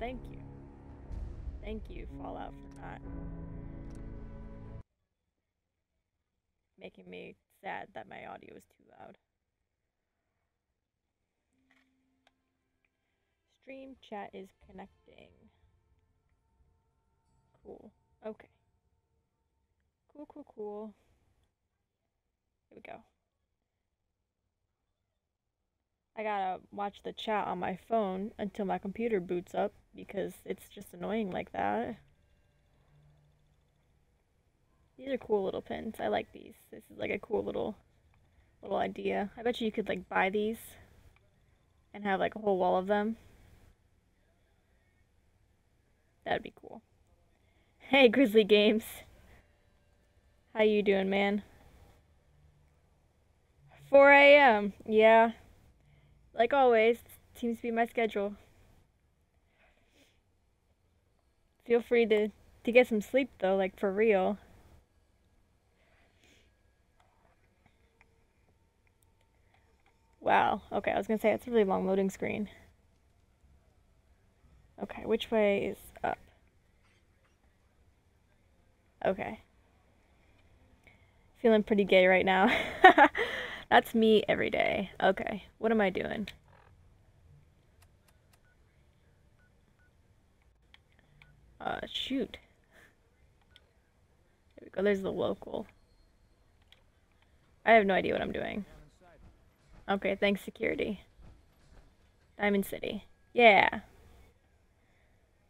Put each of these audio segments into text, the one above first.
Thank you. Thank you, Fallout, for not making me sad that my audio is too loud. Stream chat is connecting. Cool. Okay. Cool, cool, cool. Here we go. I gotta watch the chat on my phone until my computer boots up because it's just annoying like that. These are cool little pins. I like these. This is like a cool little little idea. I bet you you could like buy these and have like a whole wall of them. That'd be cool. Hey Grizzly Games. How you doing, man? 4 a.m. Yeah. Like always, seems to be my schedule. Feel free to to get some sleep though, like for real. Wow. Okay, I was gonna say it's a really long loading screen. Okay, which way is up? Okay. Feeling pretty gay right now. That's me every day. Okay, what am I doing? Uh, shoot. There we go, there's the local. I have no idea what I'm doing. Okay, thanks security. Diamond City. Yeah.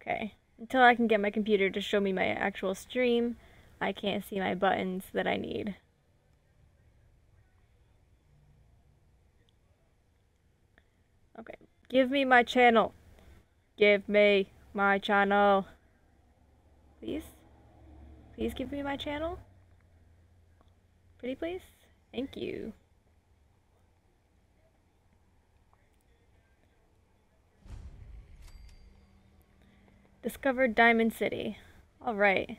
Okay. Until I can get my computer to show me my actual stream, I can't see my buttons that I need. Okay. Give me my channel. Give me my channel. Please? Please give me my channel? Pretty please? Thank you. Discovered Diamond City. Alright.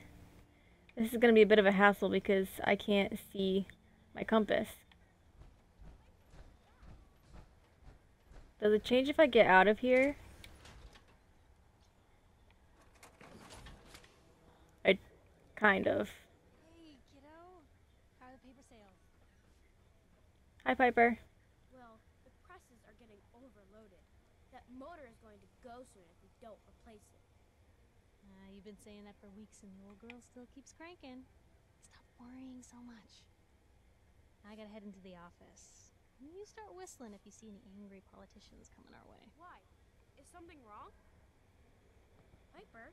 This is going to be a bit of a hassle because I can't see my compass. Does it change if I get out of here? I kind of. Hey, kiddo. How are the paper sales? Hi, Piper. Well, the presses are getting overloaded. That motor is going to go soon if we don't replace it. Uh, you've been saying that for weeks and the old girl still keeps cranking. Stop worrying so much. I gotta head into the office. You start whistling if you see any angry politicians coming our way. Why? Is something wrong? Piper,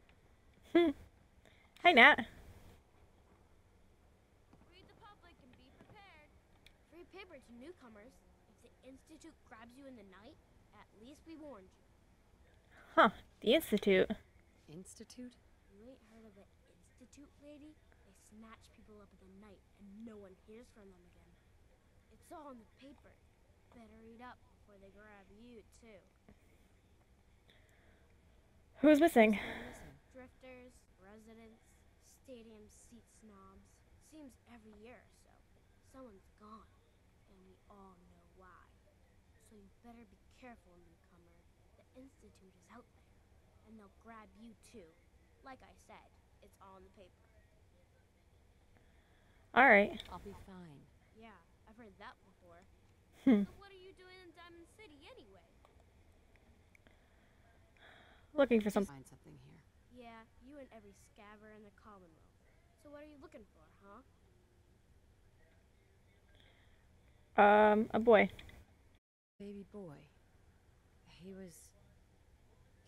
Hi, Nat. read the public and be prepared. Free paper to newcomers. If the Institute grabs you in the night, at least we warned you. Huh. The Institute. Institute? You ain't heard of the Institute, lady? They snatch people up in the night and no one hears from them again. It's all in the paper. Better read up before they grab you, too. Who's missing? Drifters, residents, stadium seat snobs. Seems every year or so, someone's gone, and we all know why. So you better be careful, newcomer. The Institute is out there, and they'll grab you too. Like I said, it's all in the paper. Alright. I'll be fine. Yeah, I've heard that before. Hmm. So what are you doing in Diamond City anyway? Looking for some. Find something here. Yeah, you and every scavver in the Commonwealth. So what are you looking for, huh? Um, a boy. Baby boy. He was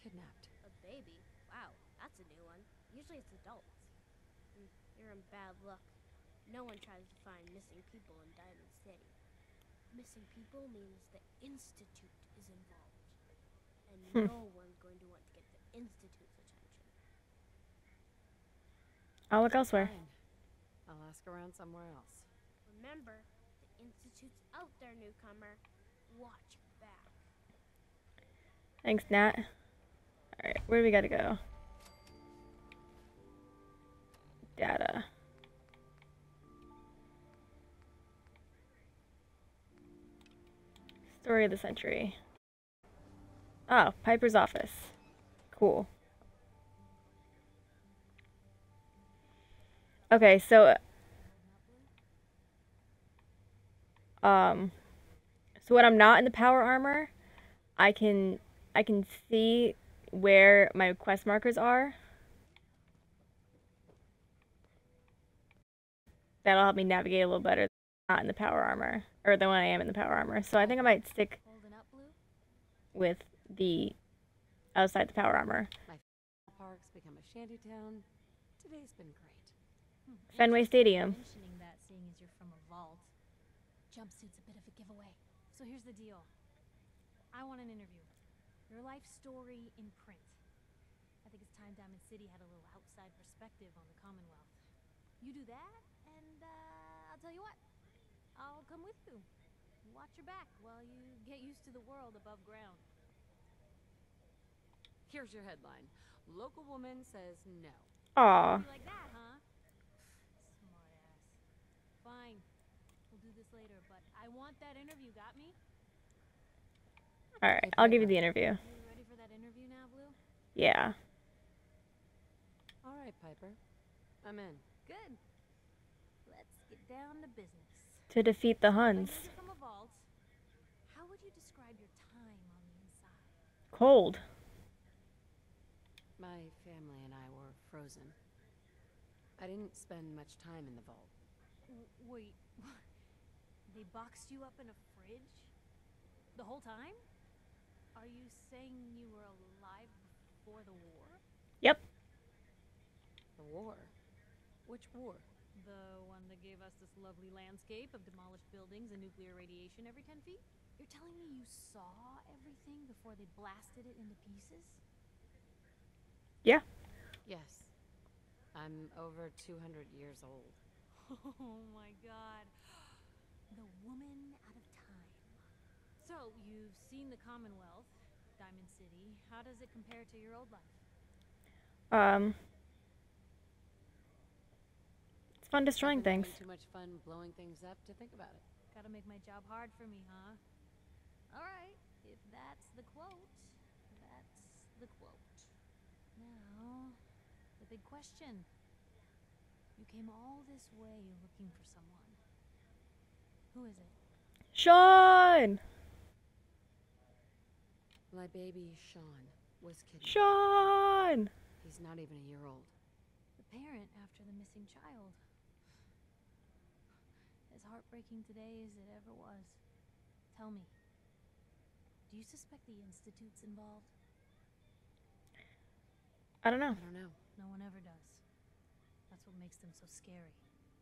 kidnapped. A baby? Wow, that's a new one. Usually it's adults. Hmm, You're in bad luck. No one tries to find missing people in Diamond City. Missing people means the Institute is involved. And Hmm. no one's going to want to get the Institute's attention. I'll look elsewhere. Fine. I'll ask around somewhere else. Remember, the Institute's out there, newcomer. Watch back. Thanks, Nat. Alright, where do we gotta go? Data. Story of the century. Oh, Piper's office. Cool. Okay, so um so when I'm not in the power armor, I can I can see where my quest markers are. That'll help me navigate a little better not in the power armor or than when I am in the power armor. So I think I might stick up, Blue? with the outside the power armor. My Parks become a shantytown. Today's been great. Fenway Stadium. Mentioning that, seeing as you're from a vault. Jumpsuit's a bit of a giveaway. So here's the deal. I want an interview. Your life story in print. I think it's time Diamond City had a little outside perspective on the Commonwealth. You do that, and uh, I'll tell you what. I'll come with you. Watch your back while you get used to the world above ground. Here's your headline. Local woman says no. Aw. You like that, huh? Smart ass. Fine. We'll do this later, but I want that interview, got me? Alright, I'll give you the interview. You ready for that interview now, Blue? Yeah. All right, Piper. I'm in. Good. Let's get down to business. To defeat the Huns. you're from a vault. How would you describe your time on the inside? Cold. My family and I were frozen. I didn't spend much time in the vault. W- wait, they boxed you up in a fridge? The whole time? Are you saying you were alive before the war? Yep. The war? Which war? The one that gave us this lovely landscape of demolished buildings and nuclear radiation every 10 feet? You're telling me you saw everything before they blasted it into pieces? Yeah. Yes. I'm over 200 years old. Oh my god. The woman out of time. So, you've seen the Commonwealth, Diamond City. How does it compare to your old life? Um. It's fun destroying things. Too much fun blowing things up to think about it. Gotta make my job hard for me, huh? Alright, if that's the quote, that's the quote. Now, the big question. You came all this way looking for someone. Who is it? Sean! My baby, Sean, was kidnapped. Sean! He's not even a year old. The parent after the missing child. As heartbreaking today as it ever was. Tell me, do you suspect the Institute's involved? I don't know. I don't know. No one ever does. That's what makes them so scary.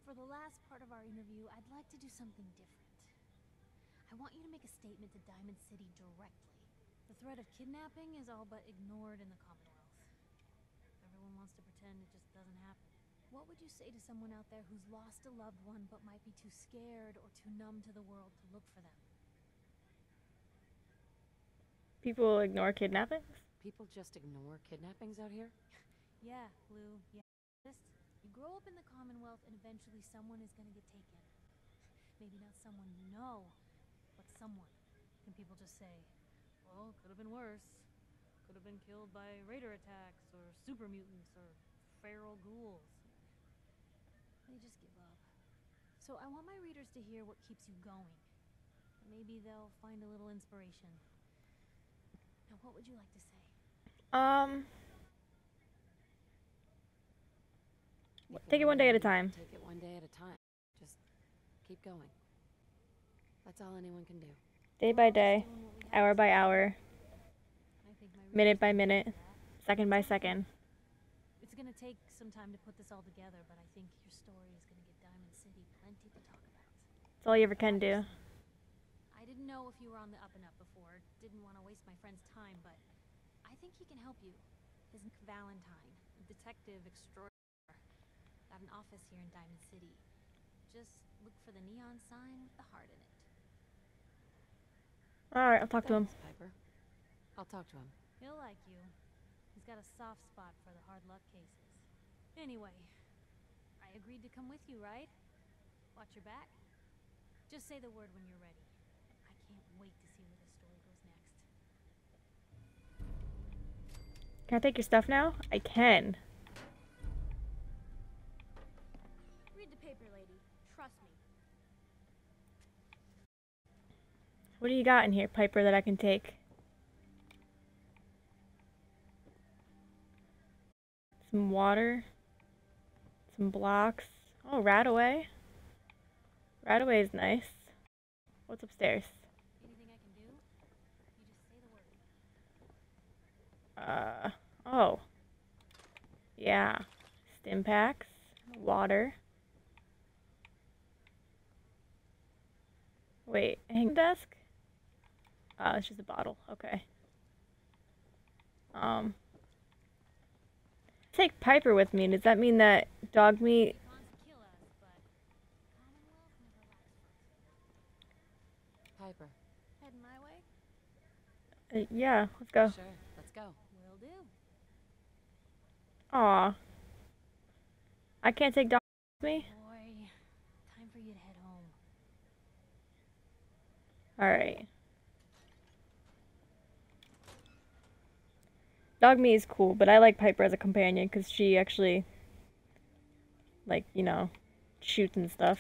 For the last part of our interview, I'd like to do something different. I want you to make a statement to Diamond City directly. The threat of kidnapping is all but ignored in the Commonwealth. Everyone wants to pretend it just doesn't happen. What would you say to someone out there who's lost a loved one but might be too scared or too numb to the world to look for them? People ignore kidnappings? People just ignore kidnappings out here? Yeah, Lou, Yeah. Grow up in the Commonwealth and eventually someone is gonna get taken. Maybe not someone you know, but someone. And people just say, well, could have been worse. Could have been killed by raider attacks, or super mutants, or feral ghouls. They just give up. So I want my readers to hear what keeps you going. Maybe they'll find a little inspiration. Now, what would you like to say? Um. If Take it one day at a time. Take it one day at a time. Just keep going. That's all anyone can do. Day by day, Doing what we have hour by hour, I think my minute by minute, second by second. It's gonna take some time to put this all together, but I think your story is gonna get Diamond City plenty to talk about. That's all you ever can do. I didn't know if you were on the up and up before. Didn't want to waste my friend's time, but I think he can help you. His Valentine, detective extraordinaire. Got an office here in Diamond City. Just look for the neon sign with the heart in it. Alright, I'll talk to him. Piper. I'll talk to him. He'll like you. He's got a soft spot for the hard luck cases. Anyway, I agreed to come with you, right? Watch your back. Just say the word when you're ready. I can't wait to see where this story goes next. Can I take your stuff now? I can. What do you got in here, Piper, that I can take? Some water. Some blocks. Oh, Radaway. Radaway is nice. What's upstairs? Anything I can do? You just say the word. Uh, oh. Yeah. Stim packs. Water. Wait, hang desk? Oh, it's just a bottle. Okay. Um. Take Piper with me. Does that mean that Dogmeat? They wants to kill us, but Commonwealth never lacks for Piper. Heading my way? Uh, yeah, let's go. Sure, let's go. Will do. Aw. I can't take dog with me? Boy, time for you to head home. Alright. Dog meat is cool, but I like Piper as a companion because she actually, like, you know, shoots and stuff.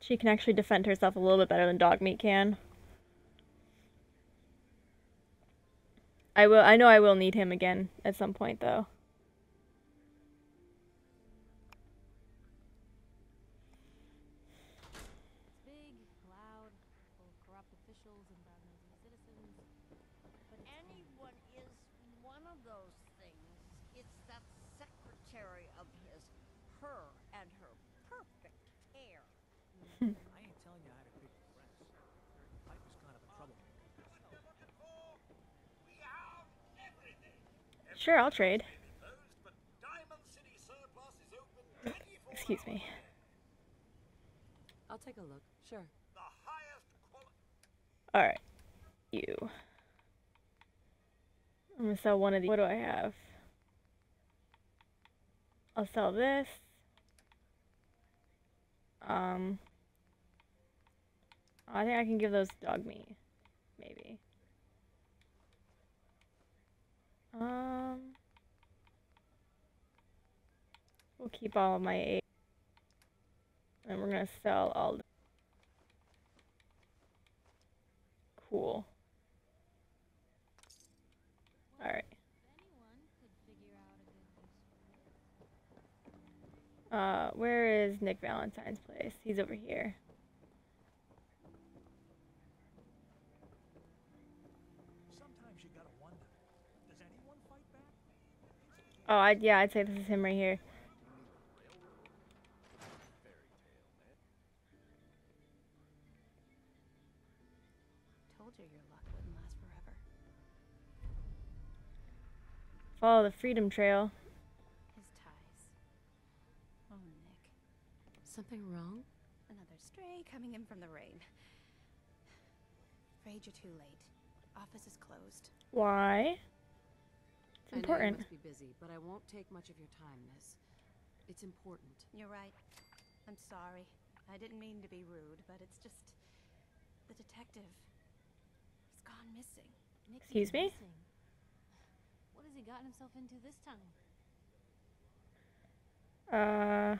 She can actually defend herself a little bit better than Dogmeat can. I will. I know I will need him again at some point, though. It's big, loud, full of corrupt officials and bad-nosing citizens. But it's Anyone is one of those things. It's that secretary of his, her and her perfect hair. I ain't telling you how to pick your friends. Piper's kind of a trouble. Sure, I'll trade. Closed, but Diamond City Surplus is open 24 Excuse me. I'll take a look. Sure. Quality. Alright. You. I'm gonna sell one of these. What do I have? I'll sell this. Um. I think I can give those Dogmeat. Maybe. Um. We'll keep all my eight. And we're gonna sell all. The cool. Alright. Uh, where is Nick Valentine's place? He's over here. Sometimes you gotta wonder. Does anyone fight back? Oh, I, yeah, I'd say this is him right here. Told you your luck wouldn't last forever. Follow the Freedom Trail. His ties. Oh, Nick. Something wrong? Another stray coming in from the rain. Afraid you're too late. Office is closed. Why? It's I know important. you must be busy, but I won't take much of your time, miss. It's important. You're right. I'm sorry. I didn't mean to be rude, but it's just. The detective. He's gone missing. Nick's Excuse me? missing. What has he gotten himself into this time? Uh,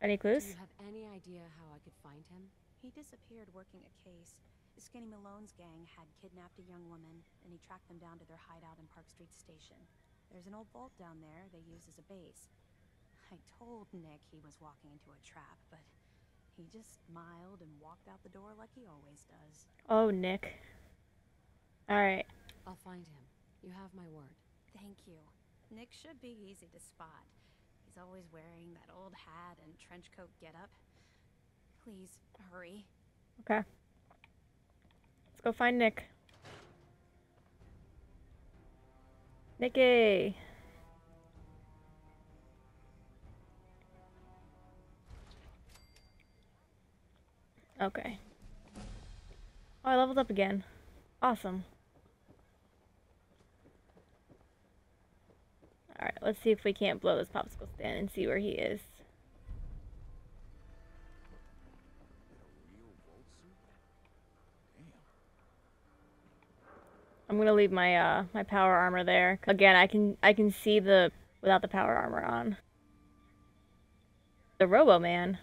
any clues? Do clues? you have any idea how I could find him? He disappeared working a case. Skinny Malone's gang had kidnapped a young woman, and he tracked them down to their hideout in Park Street Station. There's an old vault down there they use as a base. I told Nick he was walking into a trap, but he just smiled and walked out the door like he always does. Oh, Nick. Alright. I'll find him. You have my word. Thank you. Nick should be easy to spot. He's always wearing that old hat and trench coat getup. Please, hurry. Okay. Go find Nick. Nicky! Okay. Oh, I leveled up again. Awesome. Alright, let's see if we can't blow this popsicle stand and see where he is. I'm gonna leave my uh my power armor there. Again, I can I can see the without the power armor on. The Robo Man.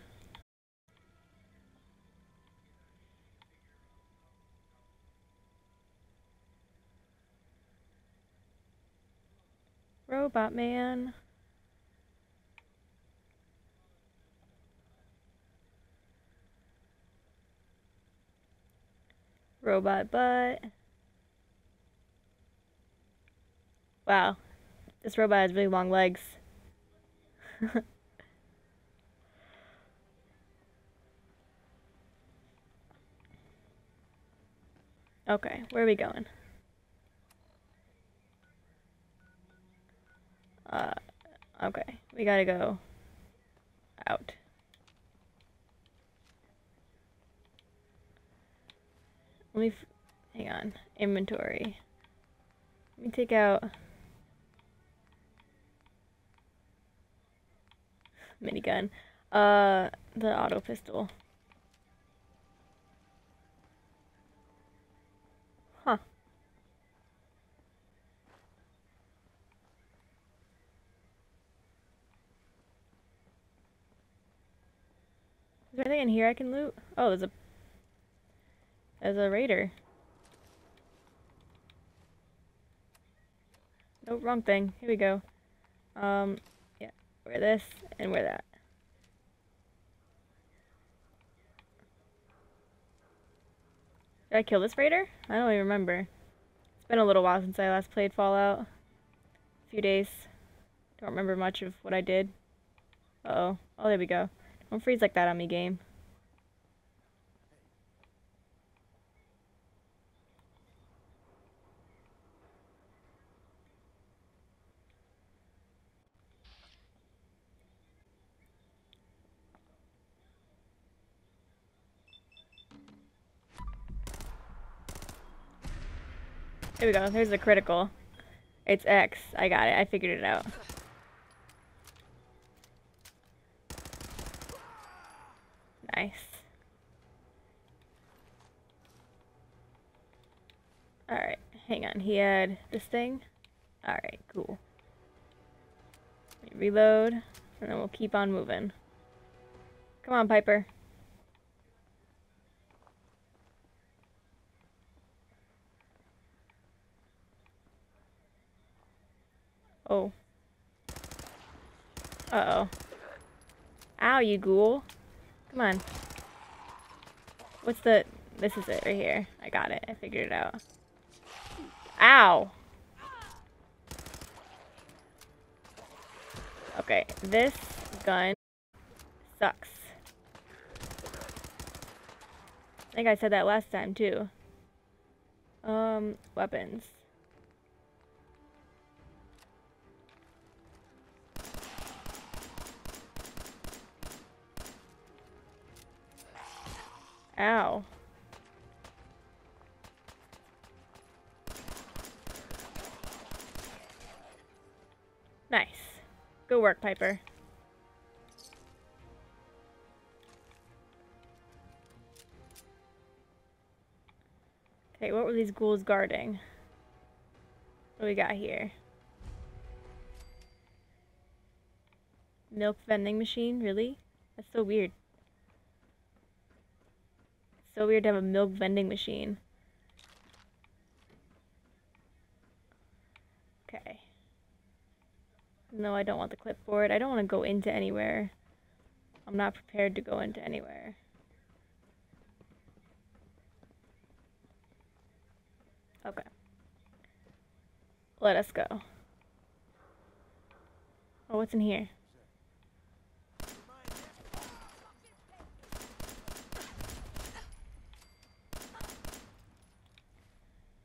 Robot Man. Robot butt. Wow. This robot has really long legs. okay, where are we going? Uh, okay, we gotta go out. Let me, hang on, inventory. Let me take out minigun. Uh, the auto pistol. Huh. Is there anything in here I can loot? Oh, there's a there's a raider. Nope, wrong thing. Here we go. Um, wear this and wear that. Did I kill this raider? I don't even remember. It's been a little while since I last played Fallout. A few days. Don't remember much of what I did. Uh oh Oh, there we go. Don't freeze like that on me, game. There we go. There's the critical. It's X. I got it. I figured it out. Nice. Alright, hang on. He had this thing? Alright, cool. Reload, and then we'll keep on moving. Come on, Piper. Oh. Uh-oh. Ow, you ghoul. Come on. What's the... This is it right here. I got it. I figured it out. Ow! Okay, this gun sucks. I think I said that last time, too. Um, weapons. Ow. Nice. Good work, Piper. Okay, what were these ghouls guarding? What do we got here? Milk vending machine? Really? That's so weird. So weird to have a milk vending machine. Okay. No, I don't want the clipboard. I don't want to go into anywhere. I'm not prepared to go into anywhere. Okay. Let us go. Oh, what's in here?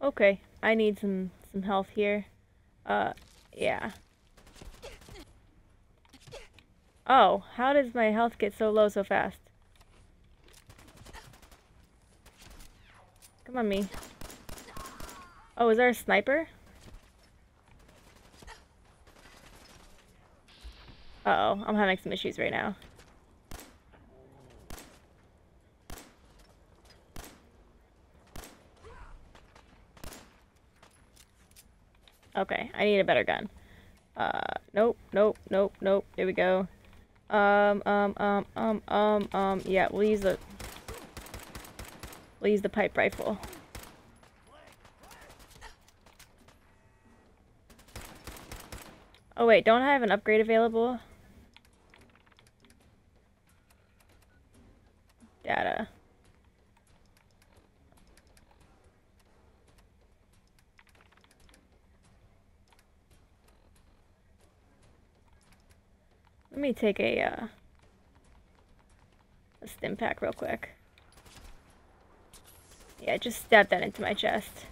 Okay, I need some some health here. Uh, yeah. Oh, how does my health get so low so fast? Come on, me. Oh, is there a sniper? Uh oh I'm having some issues right now. Okay, I need a better gun. Uh, nope, nope, nope, nope. There we go. Um, um, um, um, um, um, yeah, we'll use the... We'll use the pipe rifle. Oh wait, don't I have an upgrade available? Data. Let me take a, uh, a stim pack real quick. Yeah, just stab that into my chest.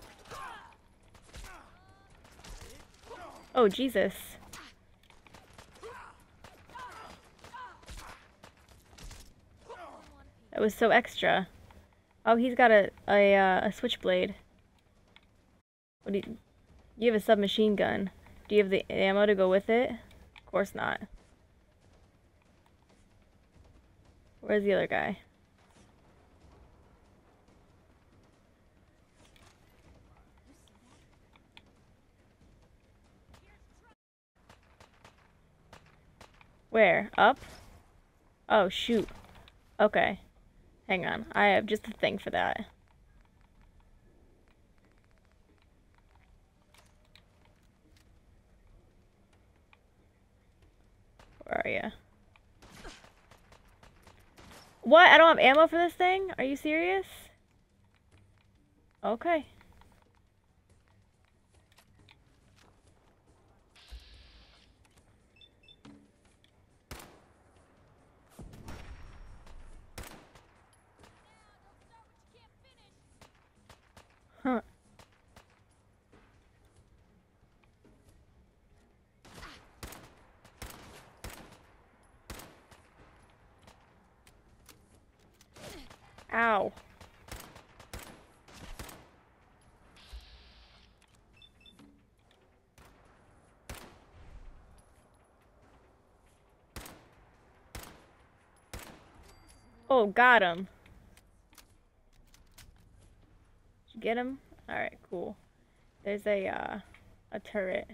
Oh, Jesus. That was so extra. Oh, he's got a a, uh, a switchblade. What do you? You have a submachine gun. Do you have the ammo to go with it? Of course not. Where's the other guy? Where? Up? Oh, shoot. Okay. Hang on. I have just a thing for that. Where are you? What? I don't have ammo for this thing? Are you serious? Okay. Huh. Ow. Oh, got him. Did you get him? Alright, cool. There's a, uh, a turret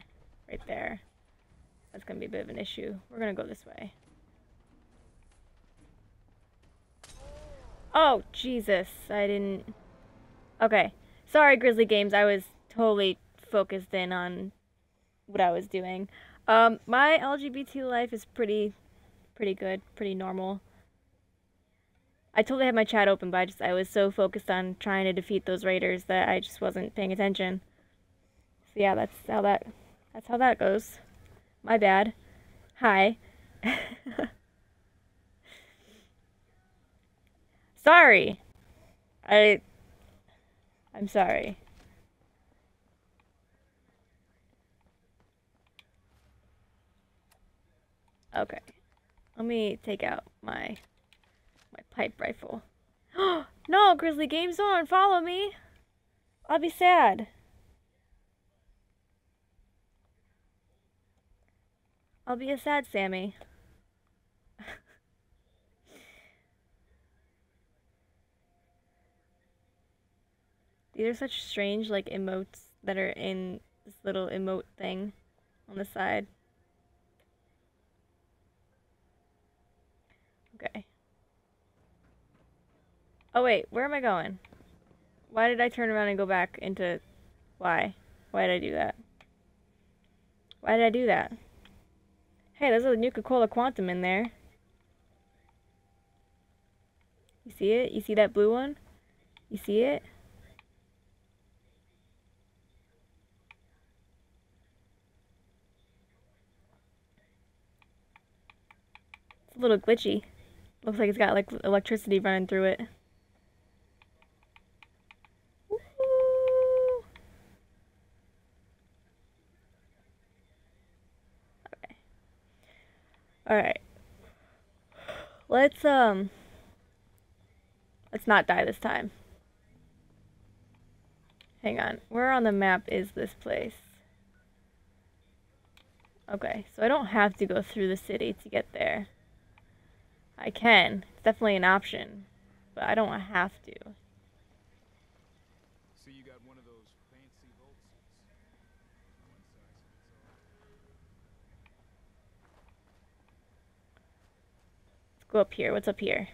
right there. That's gonna be a bit of an issue. We're gonna go this way. Oh, Jesus. I didn't... Okay. Sorry, Grizzly Games. I was totally focused in on what I was doing. Um, my LGBT life is pretty, pretty good, pretty normal. I totally had my chat open, but I just I was so focused on trying to defeat those raiders that I just wasn't paying attention. So yeah, that's how that that's how that goes. My bad. Hi. sorry. I I'm sorry. Okay. Let me take out my my pipe rifle. no, Grizzly Games on, follow me. I'll be sad. I'll be a sad Sammie. These are such strange, like, emotes that are in this little emote thing on the side. Okay. Oh wait, where am I going? Why did I turn around and go back into... Why? Why did I do that? Why did I do that? Hey, there's a Nuka-Cola Quantum in there. You see it? You see that blue one? You see it? It's a little glitchy. Looks like it's got like electricity running through it. Alright. Let's, um... Let's not die this time. Hang on. Where on the map is this place? Okay, so I don't have to go through the city to get there. I can. It's definitely an option. But I don't have to. So you got one of those fancy vault suits. Go up here. What's up here?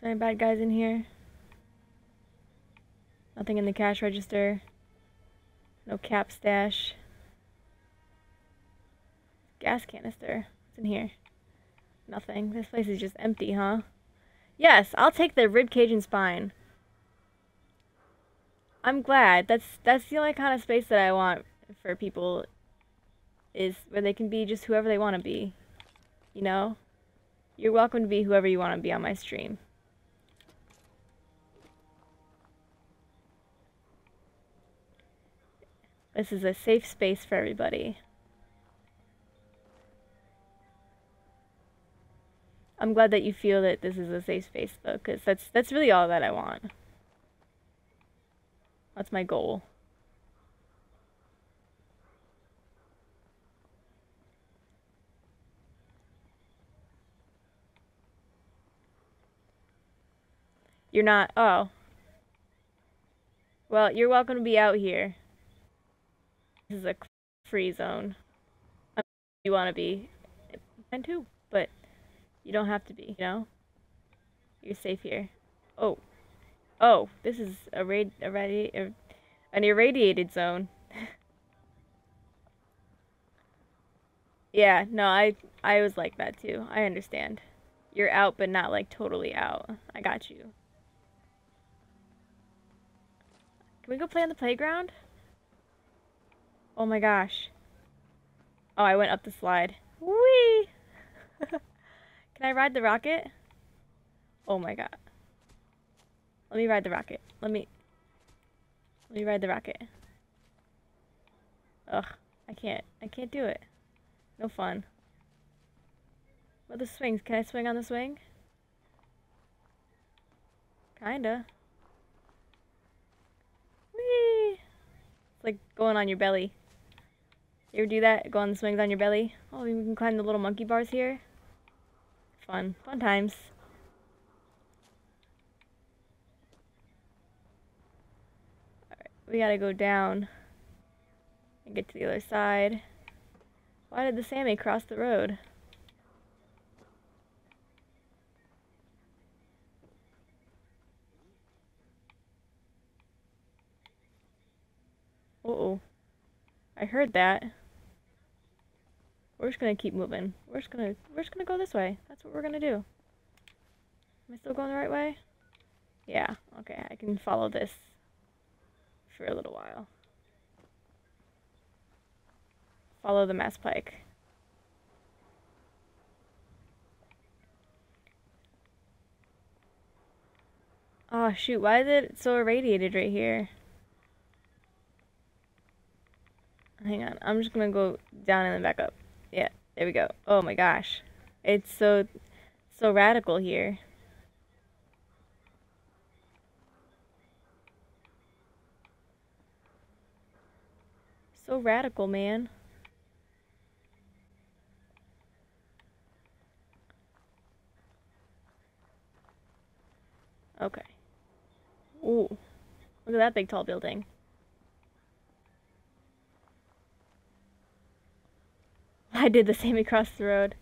Is any bad guys in here? Nothing in the cash register. No cap stash. Gas canister. What's in here? Nothing. This place is just empty, huh? Yes, I'll take the rib cage and spine. I'm glad. That's that's the only kind of space that I want for people is where they can be just whoever they want to be. You know? You're welcome to be whoever you want to be on my stream. This is a safe space for everybody. I'm glad that you feel that this is a safe space though, because that's that's really all that I want. That's my goal. You're not. Oh. Well, you're welcome to be out here. This is a free zone. You want to be. And too, but you don't have to be, you know? You're safe here. Oh. Oh, this is a rad a radi a, an irradiated zone. yeah, no, I I was like that too. I understand. You're out but not like totally out. I got you. Can we go play on the playground? Oh my gosh. Oh, I went up the slide. Whee! Can I ride the rocket? Oh my god. Let me ride the rocket. Let me... Let me ride the rocket. Ugh. I can't. I can't do it. No fun. What the swings? Can I swing on the swing? Kinda. Whee! It's like going on your belly. You ever do that? Go on the swings on your belly? Oh, we can climb the little monkey bars here. Fun. Fun times. We gotta go down and get to the other side. Why did the Sammie cross the road? Uh oh I heard that. We're just gonna keep moving. We're just gonna we're just gonna go this way. That's what we're gonna do. Am I still going the right way? Yeah, okay, I can follow this for a little while. Follow the mass pike. Oh shoot, why is it so irradiated right here? Hang on, I'm just gonna go down and then back up. Yeah, there we go. Oh my gosh. It's so, so radical here. So radical, man. Okay. Ooh. Look at that big tall building. I did the same across the road.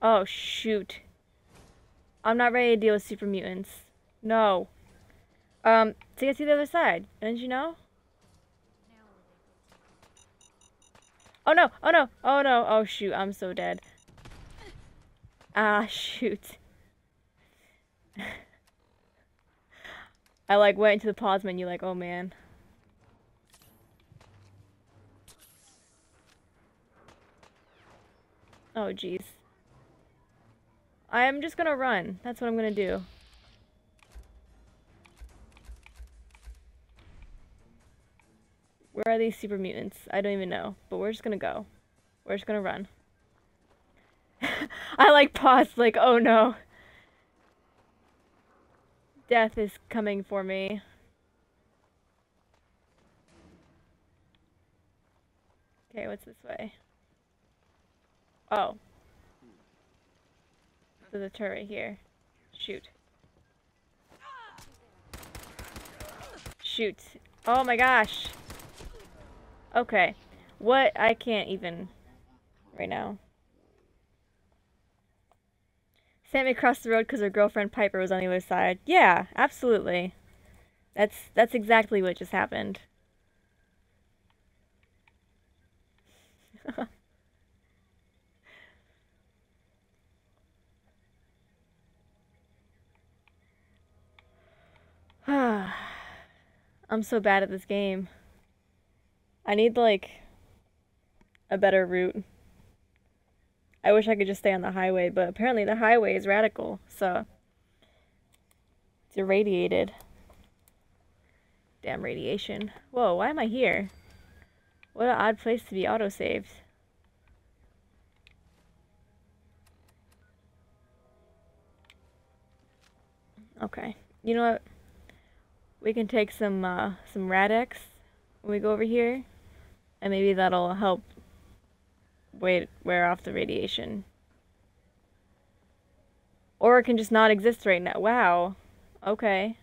Oh, shoot. I'm not ready to deal with super mutants. No. Um, to get to the other side. Didn't you know? Oh no, oh no, oh no, oh shoot, I'm so dead. Ah, shoot. I like went into the pause menu like, oh man. Oh, jeez. I'm just gonna run. That's what I'm gonna do. Where are these super mutants? I don't even know. But we're just gonna go. We're just gonna run. I like paused like, oh no. Death is coming for me. Okay, what's this way? Oh. There's a turret here. Shoot. Shoot. Oh my gosh. Okay. What? I can't even right now. Sammie crossed the road because her girlfriend Piper was on the other side. Yeah, absolutely. That's that's exactly what just happened. I'm so bad at this game. I need like a better route. I wish I could just stay on the highway, but apparently the highway is radical, so it's irradiated. Damn radiation. Whoa, why am I here? What an odd place to be autosaved. Okay. You know what? We can take some uh, some Rad-X when we go over here, and maybe that'll help wait, wear off the radiation. Or it can just not exist right now. Wow. Okay.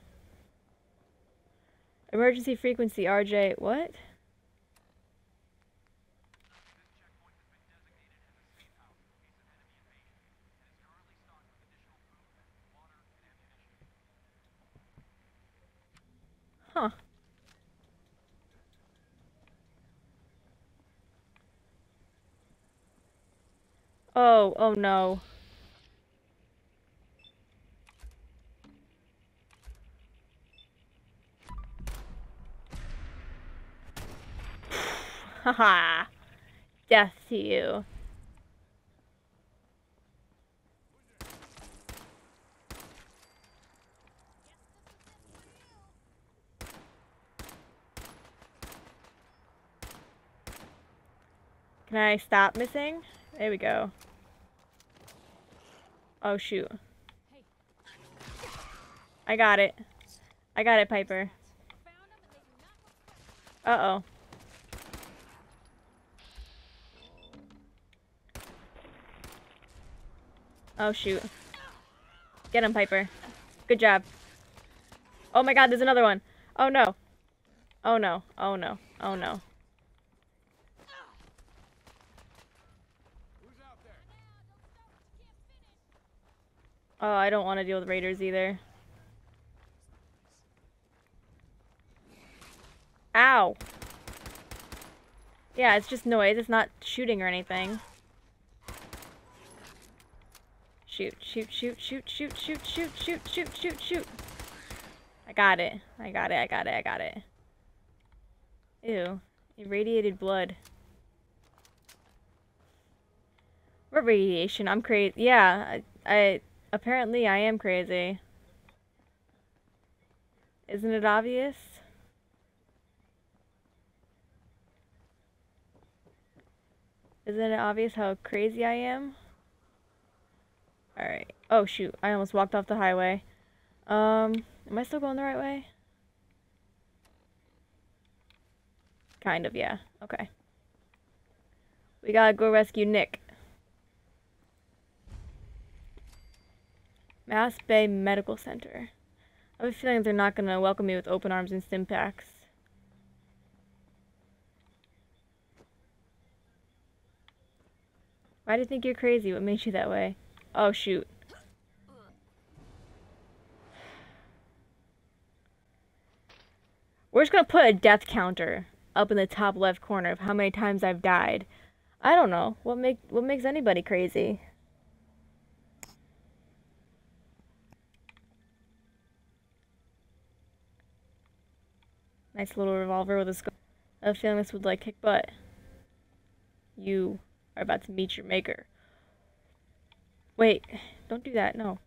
Emergency frequency RJ. What? Huh. Oh, oh no. Haha. Death to you. Can I stop missing? There we go. Oh shoot. I got it. I got it, Piper. Uh-oh. Oh shoot. Get him, Piper. Good job. Oh my god, there's another one. Oh no. Oh no. Oh no. Oh no. Oh, I don't want to deal with raiders either. Ow! Yeah, it's just noise. It's not shooting or anything. Shoot, shoot, shoot, shoot, shoot, shoot, shoot, shoot, shoot, shoot, shoot. I got it. I got it, I got it, I got it. Ew. Irradiated blood. What radiation? I'm crazy. Yeah, I, I Apparently I am crazy. Isn't it obvious? Isn't it obvious how crazy I am? Alright. Oh shoot, I almost walked off the highway. Um, am I still going the right way? Kind of, yeah. Okay. We gotta go rescue Nick. Mass Bay Medical Center. I have a feeling they're not going to welcome me with open arms and Stimpaks. Why do you think you're crazy? What made you that way? Oh, shoot. We're just gonna put a death counter up in the top left corner of how many times I've died. I don't know. What make what makes anybody crazy? Nice little revolver with a scope. I have a feeling this would like kick butt. You are about to meet your maker. Wait, don't do that, no.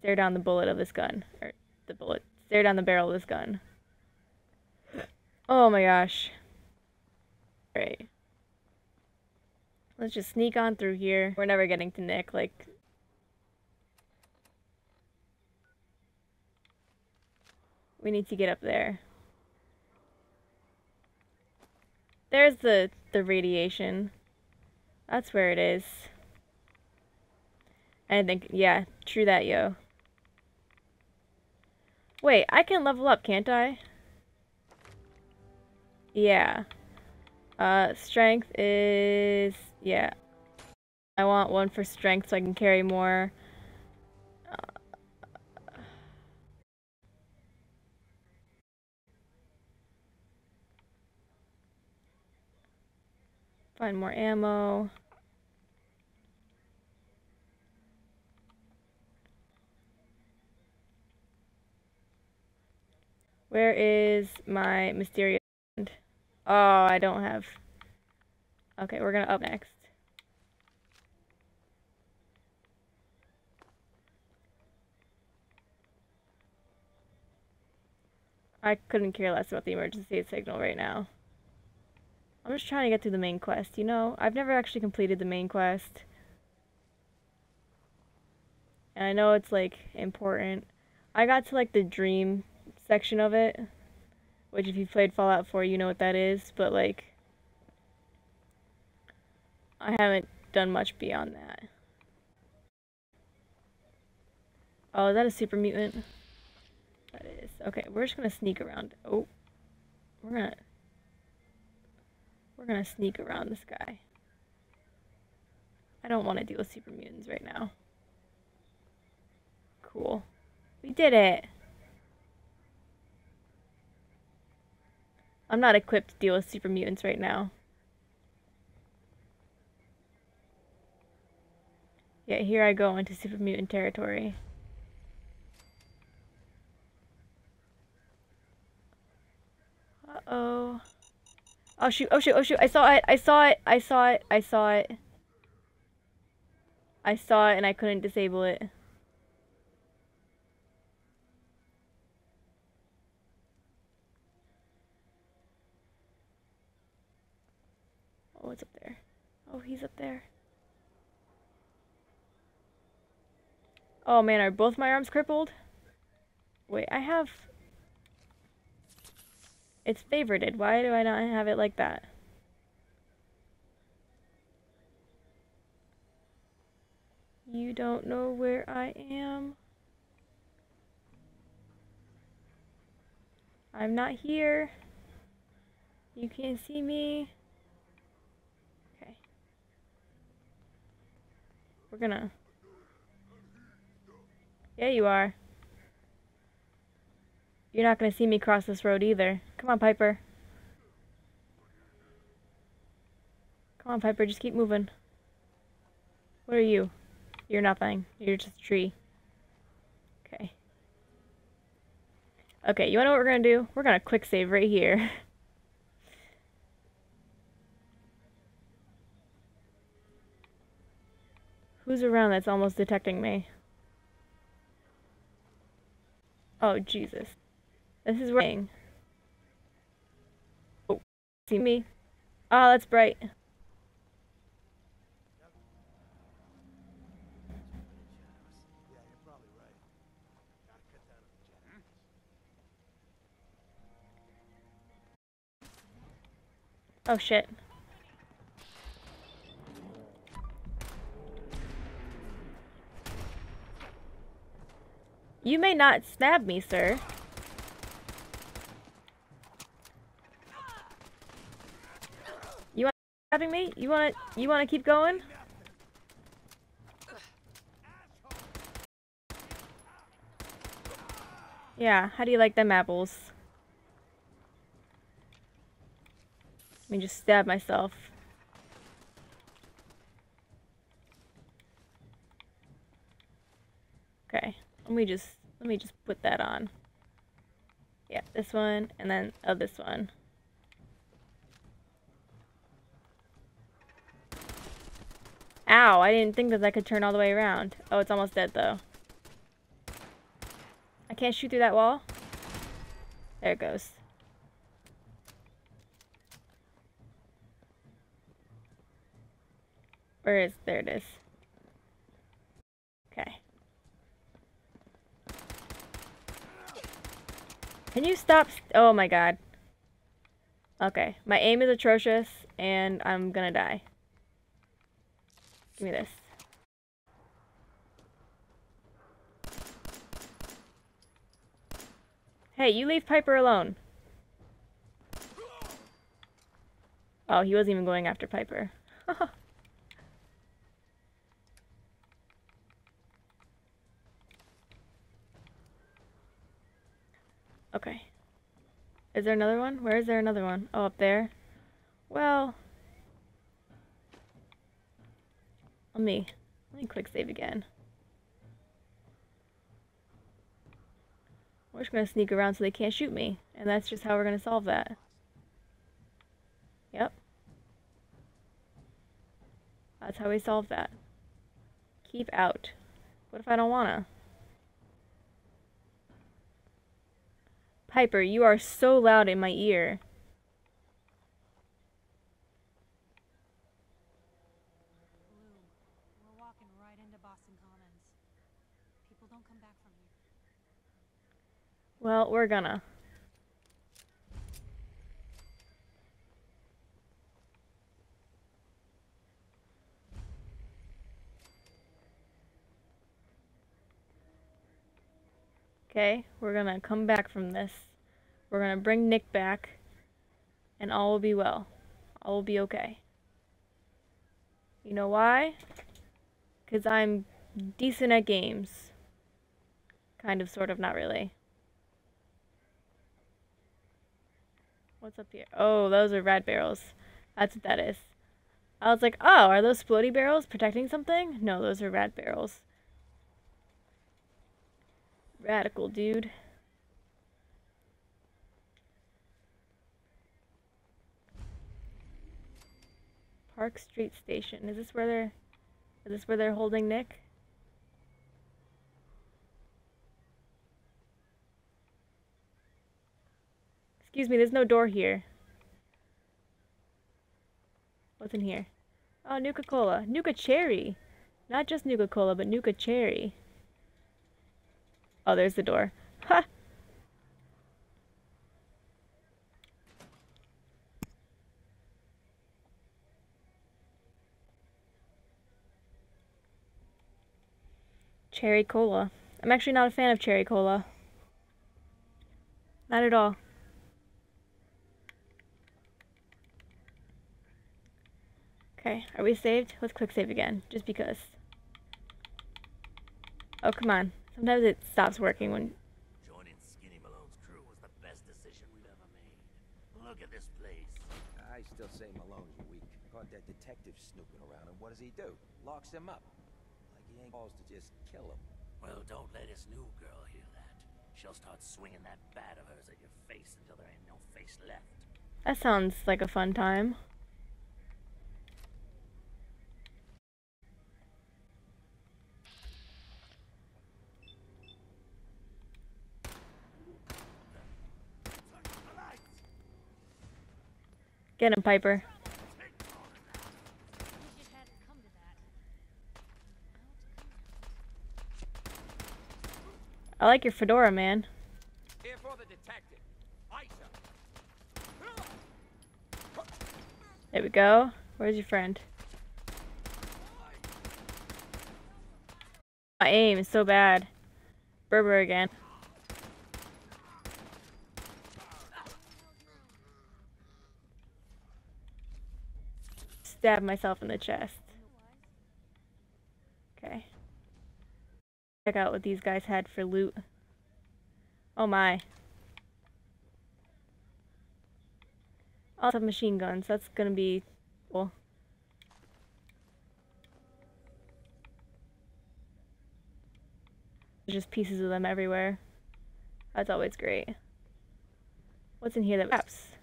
Stare down the bullet of this gun. Or the bullet. Stare down the barrel of this gun. Oh my gosh. Alright. Let's just sneak on through here. We're never getting to Nick, like, We need to get up there. There's the, the radiation. That's where it is. I think, yeah, true that, yo. Wait, I can level up, can't I? Yeah. Uh, strength is... Yeah. I want one for strength so I can carry more. Find more ammo. Where is my mysterious friend? Oh, I don't have... Okay, we're gonna up next. I couldn't care less about the emergency signal right now. I'm just trying to get through the main quest, you know? I've never actually completed the main quest. And I know it's, like, important. I got to, like, the dream section of it. Which, if you've played Fallout 4, you know what that is. But, like... I haven't done much beyond that. Oh, is that a super mutant? That is. Okay, we're just gonna sneak around. Oh. We're gonna... We're gonna sneak around this guy. I don't want to deal with super mutants right now. Cool. We did it! I'm not equipped to deal with super mutants right now. Yeah, here I go into super mutant territory. Uh-oh. Oh shoot, oh shoot, oh shoot, I saw it, I saw it, I saw it, I saw it. I saw it and I couldn't disable it. Oh, it's up there. Oh, he's up there. Oh man, are both my arms crippled? Wait, I have... It's favorited. Why do I not have it like that? You don't know where I am. I'm not here. You can't see me. Okay. We're gonna... Yeah, you are. You're not gonna see me cross this road either. Come on, Piper. Come on, Piper, just keep moving. What are you? You're nothing. You're just a tree. Okay. Okay, you wanna know what we're gonna do? We're gonna quick save right here. Who's around that's almost detecting me? Oh, Jesus. This is ring. See me? Oh, that's bright. Oh shit. You may not stab me, sir. Stabbing me? You wanna you wanna keep going? Yeah, how do you like them apples? Let me just stab myself. Okay, let me just let me just put that on. Yeah, this one and then oh this one. Ow, I didn't think that that could turn all the way around. Oh, it's almost dead, though. I can't shoot through that wall? There it goes. Where is... There it is. Okay. Can you stop... Oh my god. Okay. My aim is atrocious, and I'm gonna die. Give me this. Hey, you leave Piper alone. Oh, he wasn't even going after Piper. okay. Is there another one? Where is there another one? Oh, up there. Well, let me let me quick save again. We're just gonna sneak around so they can't shoot me, and that's just how we're gonna solve that. Yep. That's how we solve that. Keep out. What if I don't wanna? Piper, you are so loud in my ear. Blue, we're walking right into Boston Commons. People don't come back from here. Well, we're gonna. Okay, we're gonna come back from this. We're gonna bring Nick back, and all will be well. All will be okay. You know why? Because I'm decent at games. Kind of, sort of, not really. What's up here? Oh, those are rad barrels. That's what that is. I was like, oh, are those floaty barrels protecting something? No, those are rad barrels. Radical, dude. Park Street Station. Is this where they're is this where they're holding Nick? Excuse me, there's no door here. What's in here? Oh, Nuka Cola. Nuka Cherry. Not just Nuka Cola, but Nuka Cherry. Oh, there's the door. Ha! Cherry Cola. I'm actually not a fan of Cherry Cola. Not at all. Okay, are we saved? Let's quick save again, just because. Oh, come on. Sometimes it stops working when... Joining Skinny Malone's crew was the best decision we've ever made. Look at this place. I still say Malone's weak. Caught that detective snooping around, and what does he do? Locks him up. Like he ain't balls to just kill him. Well, don't let his new girl hear that. She'll start swinging that bat of hers at your face until there ain't no face left. That sounds like a fun time. Get him, Piper. Wish it hadn't come to that. I like your fedora, man. Here for the detective. There we go. Where's your friend? My aim is so bad. Berber again. Stab myself in the chest. Okay. Check out what these guys had for loot. Oh my. Also machine guns. That's gonna be cool. There's just pieces of them everywhere. That's always great. What's in here that wraps?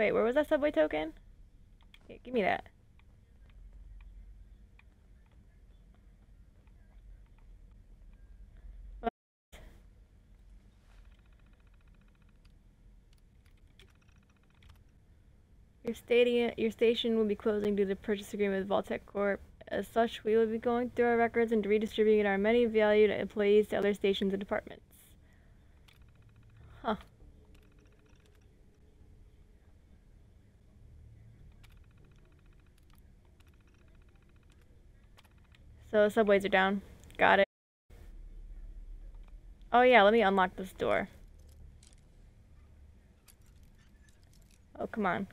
Wait, where was that subway token? Yeah, give me that. Your stadium, your station will be closing due to purchase agreement with Vault-Tec Corp. As such, we will be going through our records and redistributing our many valued employees to other stations and departments. Huh. So the subways are down. Got it. Oh yeah, let me unlock this door. Oh, come on.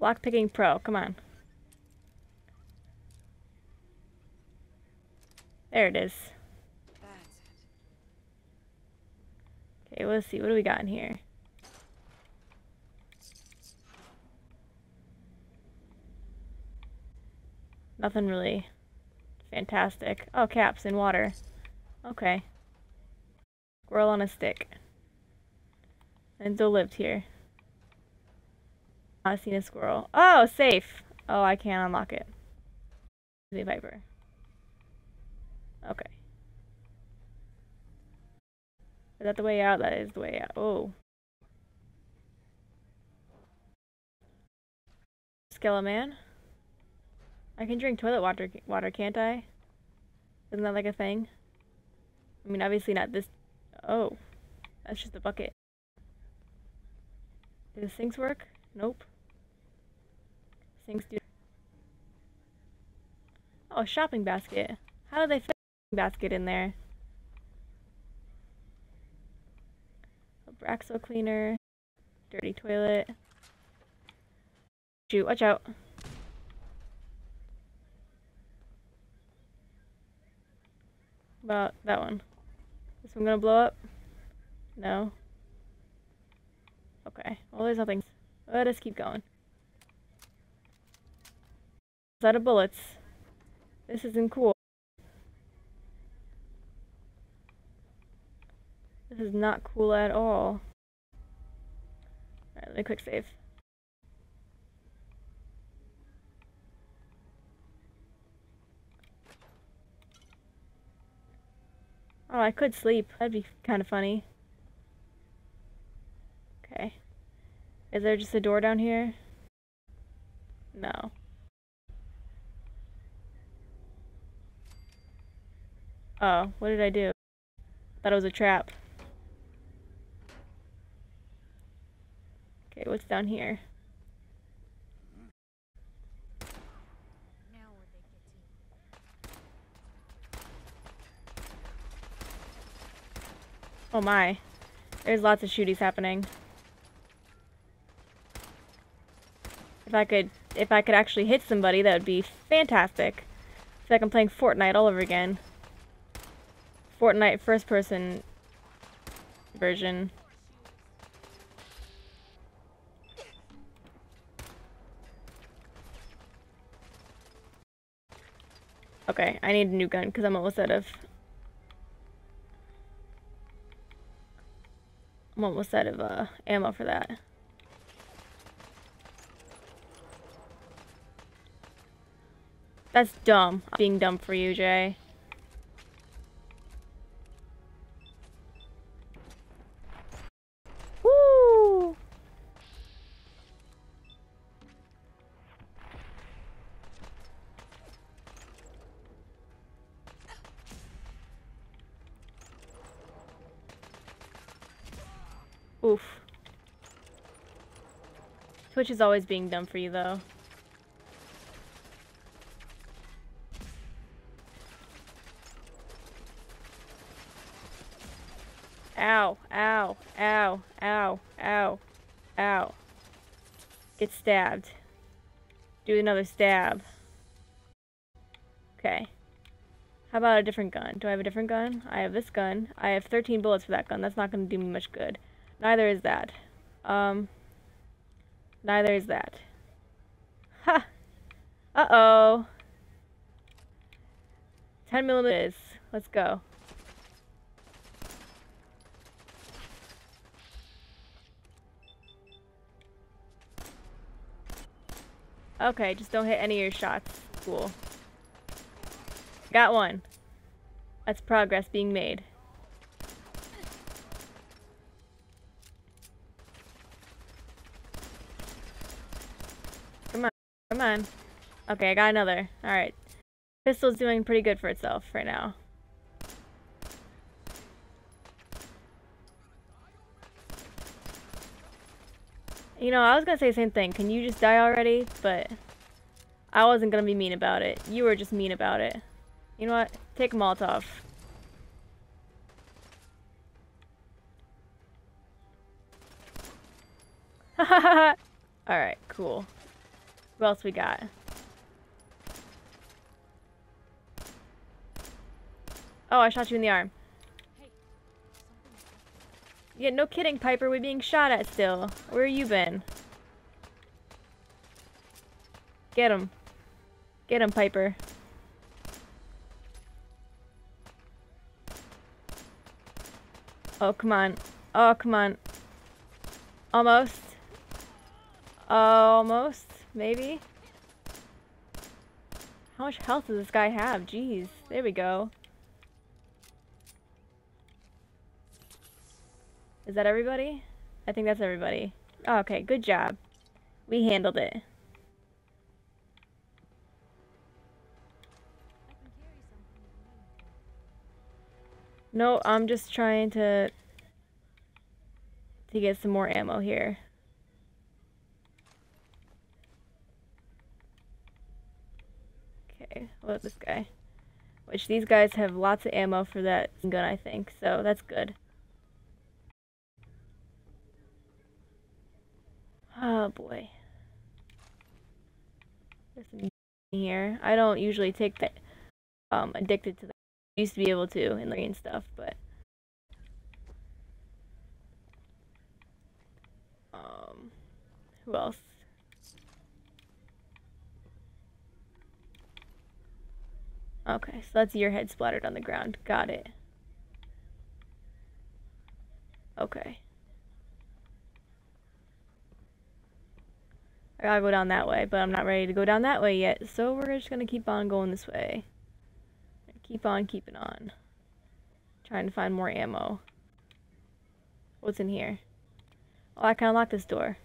Lockpicking Pro, come on. There it is. Okay, let's see. What do we got in here? Nothing really fantastic. Oh, caps in water. Okay. Squirrel on a stick. Enzo lived here. I've seen a squirrel. Oh, safe. Oh, I can't unlock it. The Viper. Okay. Is that the way out? That is the way out. Oh. Skeleman. I can drink toilet water, water, can't I? Isn't that like a thing? I mean, obviously not this. Oh, that's just a bucket. Do the sinks work? Nope. Sinks do. Oh, a shopping basket. How do they fit a basket in there? Abraxo cleaner. Dirty toilet. Shoot, watch out. About that one? This one gonna blow up? No? Okay. Well, there's nothing. Let us keep going. Set of bullets. This isn't cool. This is not cool at all. Alright, let me quick save. Oh, I could sleep. That'd be kind of funny. Okay. Is there just a door down here? No. Oh, what did I do? Thought it was a trap. Okay, what's down here? Oh my. There's lots of shooties happening. If I could if I could actually hit somebody, that would be fantastic. It's like I'm playing Fortnite all over again. Fortnite first person version. Okay, I need a new gun because I'm almost out of I'm almost out of uh, ammo for that. That's dumb. I'm being dumb for you, Jay. Twitch is always being dumb for you, though. Ow, ow, ow, ow, ow, ow. Get stabbed. Do another stab. Okay. How about a different gun? Do I have a different gun? I have this gun. I have 13 bullets for that gun. That's not going to do me much good. Neither is that. Um, neither is that. Ha! Uh-oh. 10 millimeters. Let's go. Okay, just don't hit any of your shots. Cool. Got one. That's progress being made. Okay, I got another. Alright. Pistol's doing pretty good for itself right now. You know, I was gonna say the same thing. Can you just die already? But I wasn't gonna be mean about it. You were just mean about it. You know what? Take a Molotov. Alright, cool. What else we got? Oh, I shot you in the arm. Yeah, no kidding, Piper. We're being shot at still. Where are you been? Get him. Get him, Piper. Oh, come on. Oh, come on. Almost. Almost. Maybe. How much health does this guy have? Jeez. There we go. Is that everybody? I think that's everybody. Oh, okay, good job. We handled it. No, I'm just trying to to get some more ammo here. Okay, what this guy? Which these guys have lots of ammo for that gun, I think, so that's good. Oh boy. There's some here. I don't usually take that um addicted to that. I used to be able to in the and stuff, but um who else? Okay, so that's your head splattered on the ground. Got it. Okay. I gotta go down that way, but I'm not ready to go down that way yet, so we're just gonna keep on going this way. Keep on keeping on. Trying to find more ammo. What's in here? Oh, I can unlock this door.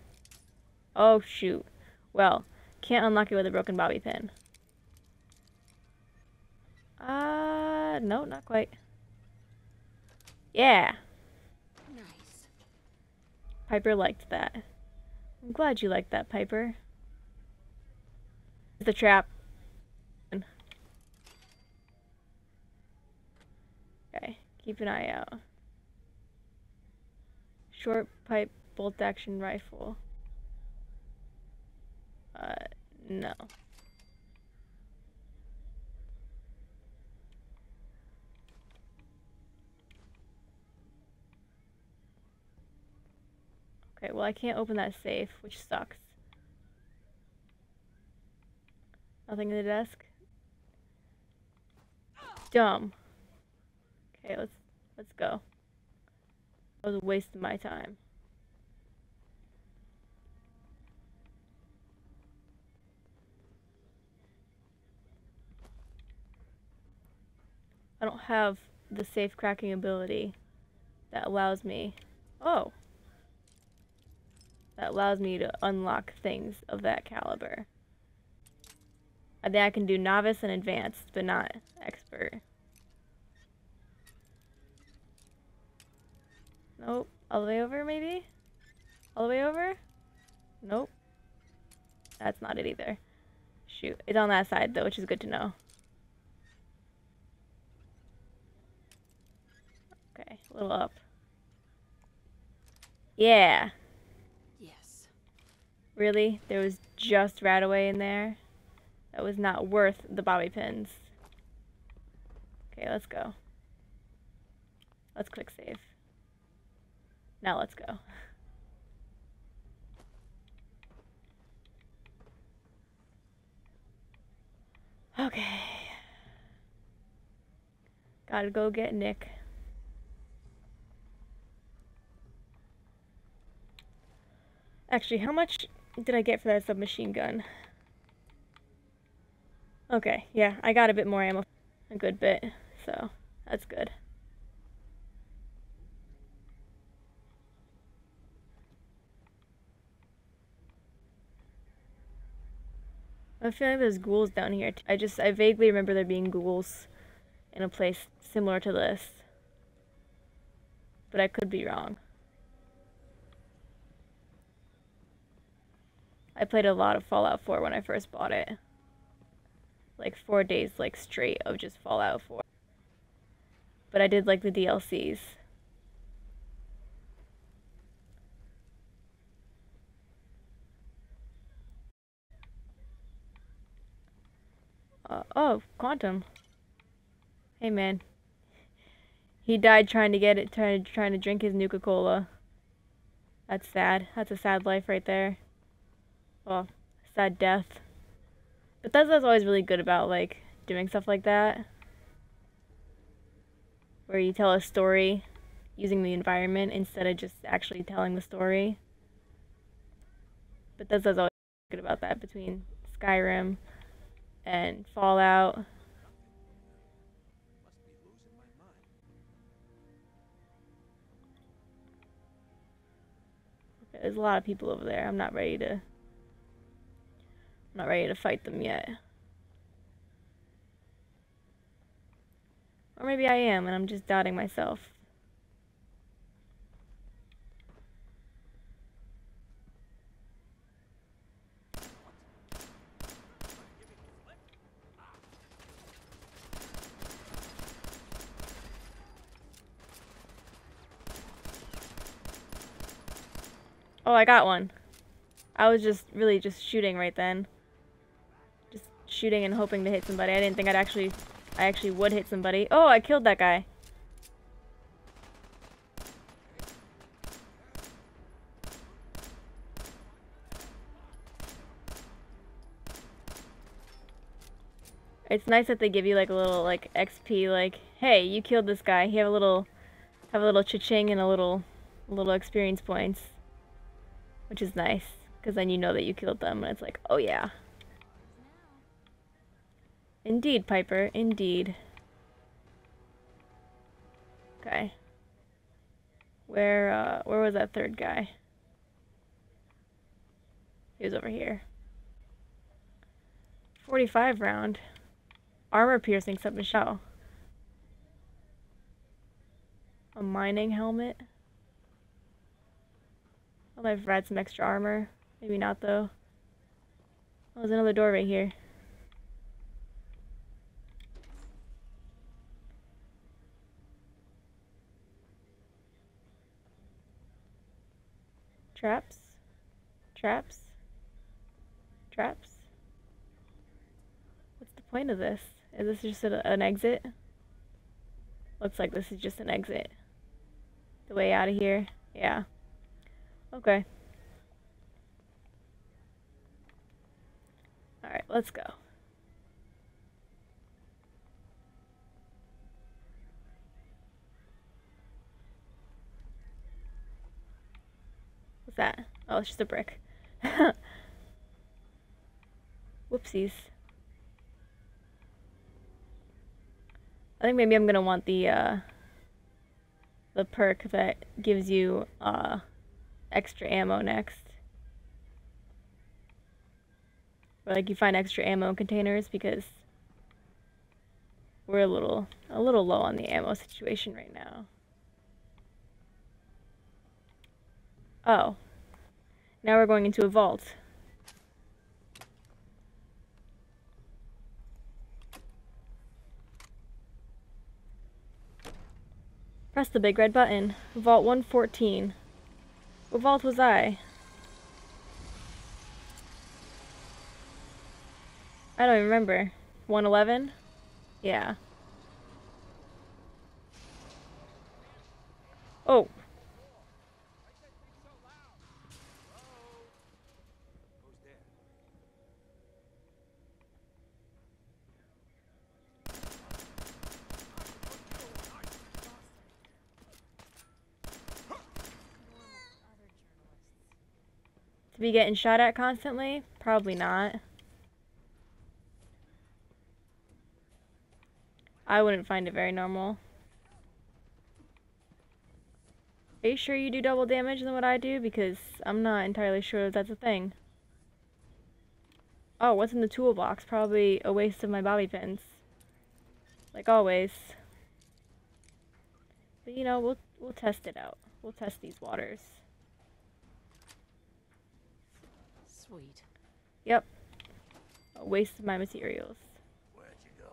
Oh, shoot. Well, can't unlock it with a broken bobby pin. Uh, no, not quite. Yeah. Nice. Piper liked that. I'm glad you liked that, Piper. The trap. Okay, keep an eye out. Short pipe bolt action rifle. Uh, no. Okay, well I can't open that safe, which sucks. Nothing in the desk? Dumb. Okay, let's let's go. That was a waste of my time. I don't have the safe cracking ability that allows me. Oh that allows me to unlock things of that caliber. I think I can do novice and advanced, but not expert. Nope. All the way over, maybe? All the way over? Nope. That's not it either. Shoot. It's on that side, though, which is good to know. Okay, a little up. Yeah. Really? There was just RadAway in there? That was not worth the bobby pins. Okay, let's go. Let's quick save. Now let's go. Okay. Gotta go get Nick. Actually, how much did I get for that submachine gun? Okay, yeah, I got a bit more ammo. A good bit, so that's good. I feel like there's ghouls down here. I just, I vaguely remember there being ghouls in a place similar to this. But I could be wrong. I played a lot of Fallout 4 when I first bought it. Like four days like straight of just Fallout 4. But I did like the DLCs. Uh, oh, Quantum. Hey man. He died trying to get it, trying to, trying to drink his Nuka-Cola. That's sad. That's a sad life right there. Well, sad death. But what's always really good about, like, doing stuff like that. Where you tell a story using the environment instead of just actually telling the story. But what's always good about that between Skyrim and Fallout. There's a lot of people over there. I'm not ready to. Not ready to fight them yet. Or maybe I am, and I'm just doubting myself. Oh, I got one. I was just really just shooting right then. Shooting and hoping to hit somebody. I didn't think I'd actually I actually would hit somebody. Oh, I killed that guy. It's nice that they give you like a little like XP like, hey, you killed this guy. You have a little have a little cha-ching and a little little experience points. Which is nice, because then you know that you killed them and it's like, oh yeah. Indeed, Piper, indeed. Okay. Where, uh, where was that third guy? He was over here. 45 round. Armor piercing submachine. A mining helmet. I'll have had some extra armor. Maybe not though. Oh, there's another door right here. Traps? Traps? Traps? What's the point of this? Is this just a, an exit? Looks like this is just an exit. The way out of here? Yeah. Okay. Alright, let's go. That? Oh, it's just a brick. Whoopsies. I think maybe I'm gonna want the, uh, the perk that gives you, uh, extra ammo next. Or like you find extra ammo containers because we're a little a little low on the ammo situation right now. Oh. Now we're going into a vault. Press the big red button. Vault 114. What vault was I? I don't even remember. 111? Yeah. Oh. To be getting shot at constantly? Probably not. I wouldn't find it very normal. Are you sure you do double damage than what I do? Because I'm not entirely sure if that's a thing. Oh, what's in the toolbox? Probably a waste of my bobby pins. Like always. But you know, we'll we'll test it out. We'll test these waters. Sweet. Yep. A waste of my materials. Where'd you go?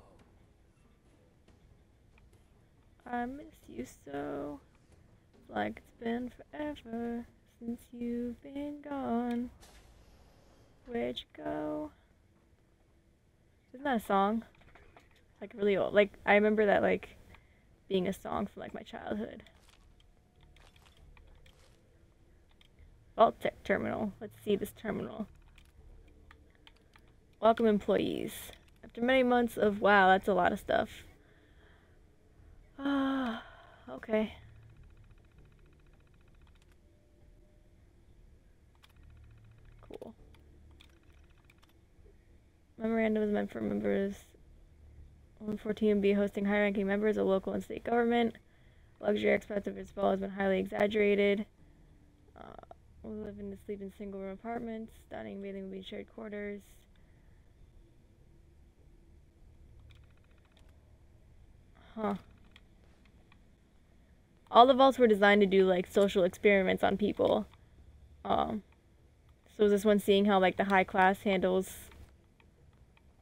I miss you so. Like it's been forever since you've been gone. Where'd you go? Isn't that a song? Like really old. Like I remember that like being a song from like my childhood. Vault-Tec terminal. Let's see this terminal. Welcome employees. After many months of wow, that's a lot of stuff. Ah, okay. Cool. Memorandum is meant for members. 114 be hosting high ranking members of local and state government. Luxury aspect of its ball has been highly exaggerated. Uh, we live in sleep in single room apartments. Dining and bathing will be shared quarters. Huh. All the vaults were designed to do like social experiments on people. Um, so is this one seeing how like the high class handles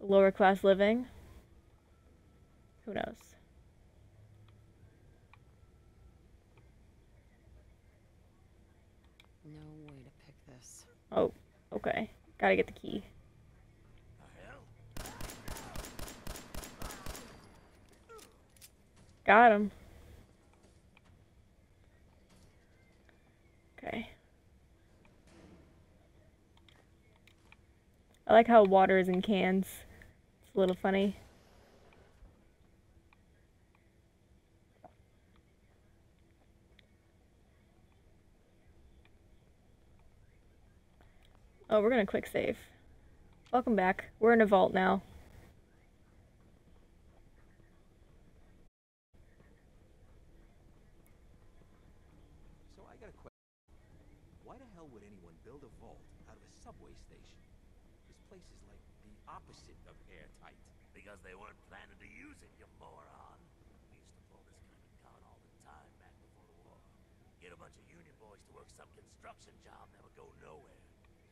lower class living? Who knows? No way to pick this. Oh, okay. Gotta get the key. Got him. Okay. I like how water is in cans. It's a little funny. Oh, we're gonna quick save. Welcome back. We're in a vault now. So I got a question. Why the hell would anyone build a vault out of a subway station? This place is like the opposite of airtight. Because they weren't planning to use it, you moron. We used to pull this kind of con all the time back before the war. Get a bunch of union boys to work some construction job that would go nowhere.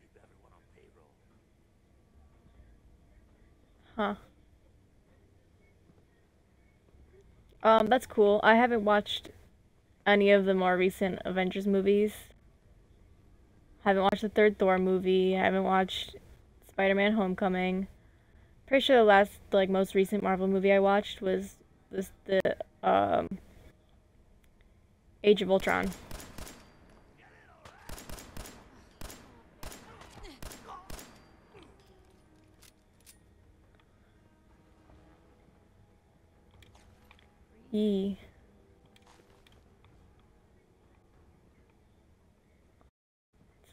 Keep everyone on payroll. Huh. Um, that's cool. I haven't watched any of the more recent Avengers movies. Haven't watched the third Thor movie. I haven't watched Spider-Man: Homecoming. Pretty sure the last, like, most recent Marvel movie I watched was this the um Age of Ultron. Yee.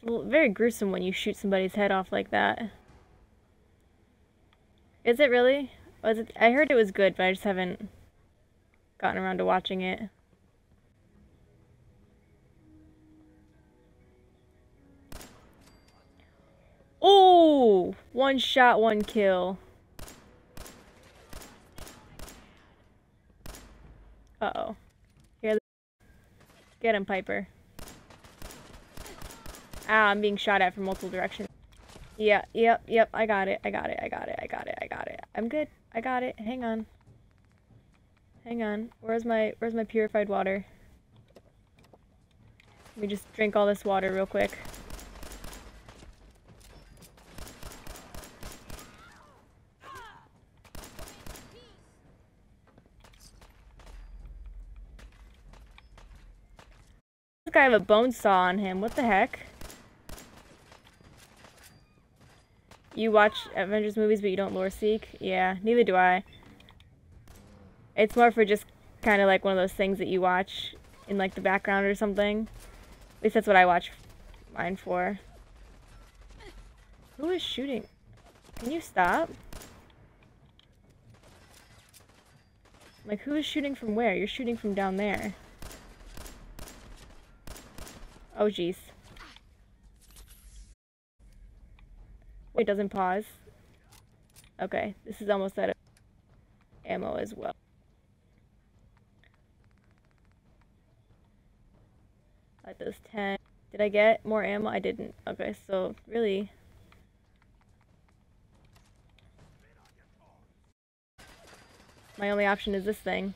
It's very gruesome when you shoot somebody's head off like that. Is it really? Was it? I heard it was good, but I just haven't gotten around to watching it. Oh, one shot, one kill. Uh oh. Here, get him, Piper. Ah, I'm being shot at from multiple directions. Yeah, yep, yep, I got it, I got it, I got it, I got it, I got it. I'm good. I got it. Hang on. Hang on. Where's my where's my purified water? Let me just drink all this water real quick. Guy have a bone saw on him. What the heck? You watch Avengers movies, but you don't lore seek? Yeah, neither do I. It's more for just kind of like one of those things that you watch in like the background or something. At least that's what I watch mine for. Who is shooting? Can you stop? Like, who is shooting from where? You're shooting from down there. Oh, jeez. It doesn't pause. Okay, this is almost out of ammo as well. That does 10. Did I get more ammo? I didn't. Okay, so really... My only option is this thing.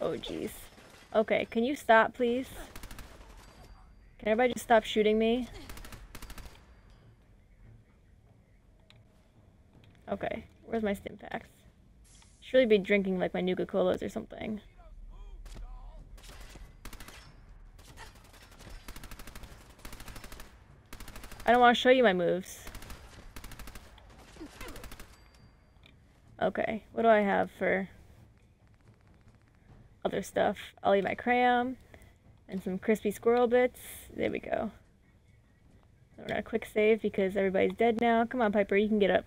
Oh, jeez. Okay, can you stop, please? Can everybody just stop shooting me? Okay, where's my Stimpaks? Should really be drinking like my Nuka Colas or something. I don't want to show you my moves. Okay, what do I have for other stuff? I'll eat my cram and some crispy squirrel bits. There we go. we're gonna quick save because everybody's dead now. Come on, Piper, you can get up.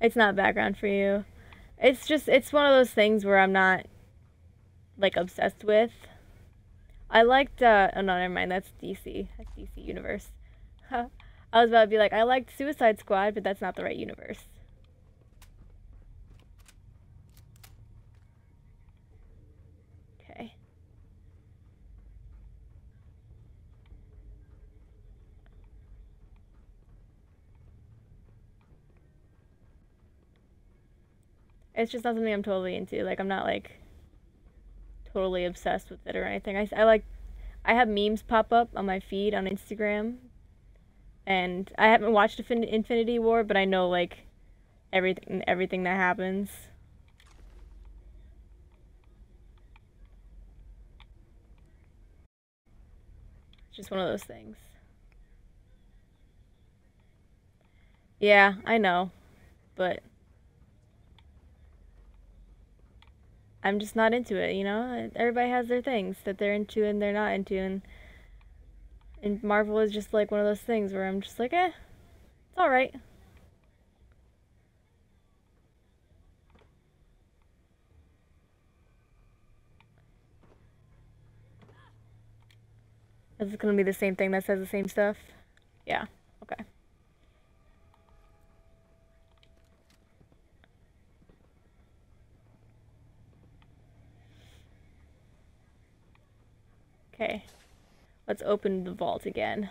It's not background for you. It's just, it's one of those things where I'm not, like, obsessed with. I liked, uh, oh no, never mind, that's DC. That's DC Universe. I was about to be like, I liked Suicide Squad, but that's not the right universe. Okay. It's just not something I'm totally into. Like, I'm not, like, totally obsessed with it or anything. I, I like, I have memes pop up on my feed on Instagram. And I haven't watched Infinity War, but I know, like, everything, everything that happens. It's just one of those things. Yeah, I know. But I'm just not into it, you know? Everybody has their things that they're into and they're not into and and Marvel is just like one of those things where I'm just like, eh, it's alright. Is it gonna be the same thing that says the same stuff? Yeah, okay. Let's open the vault again.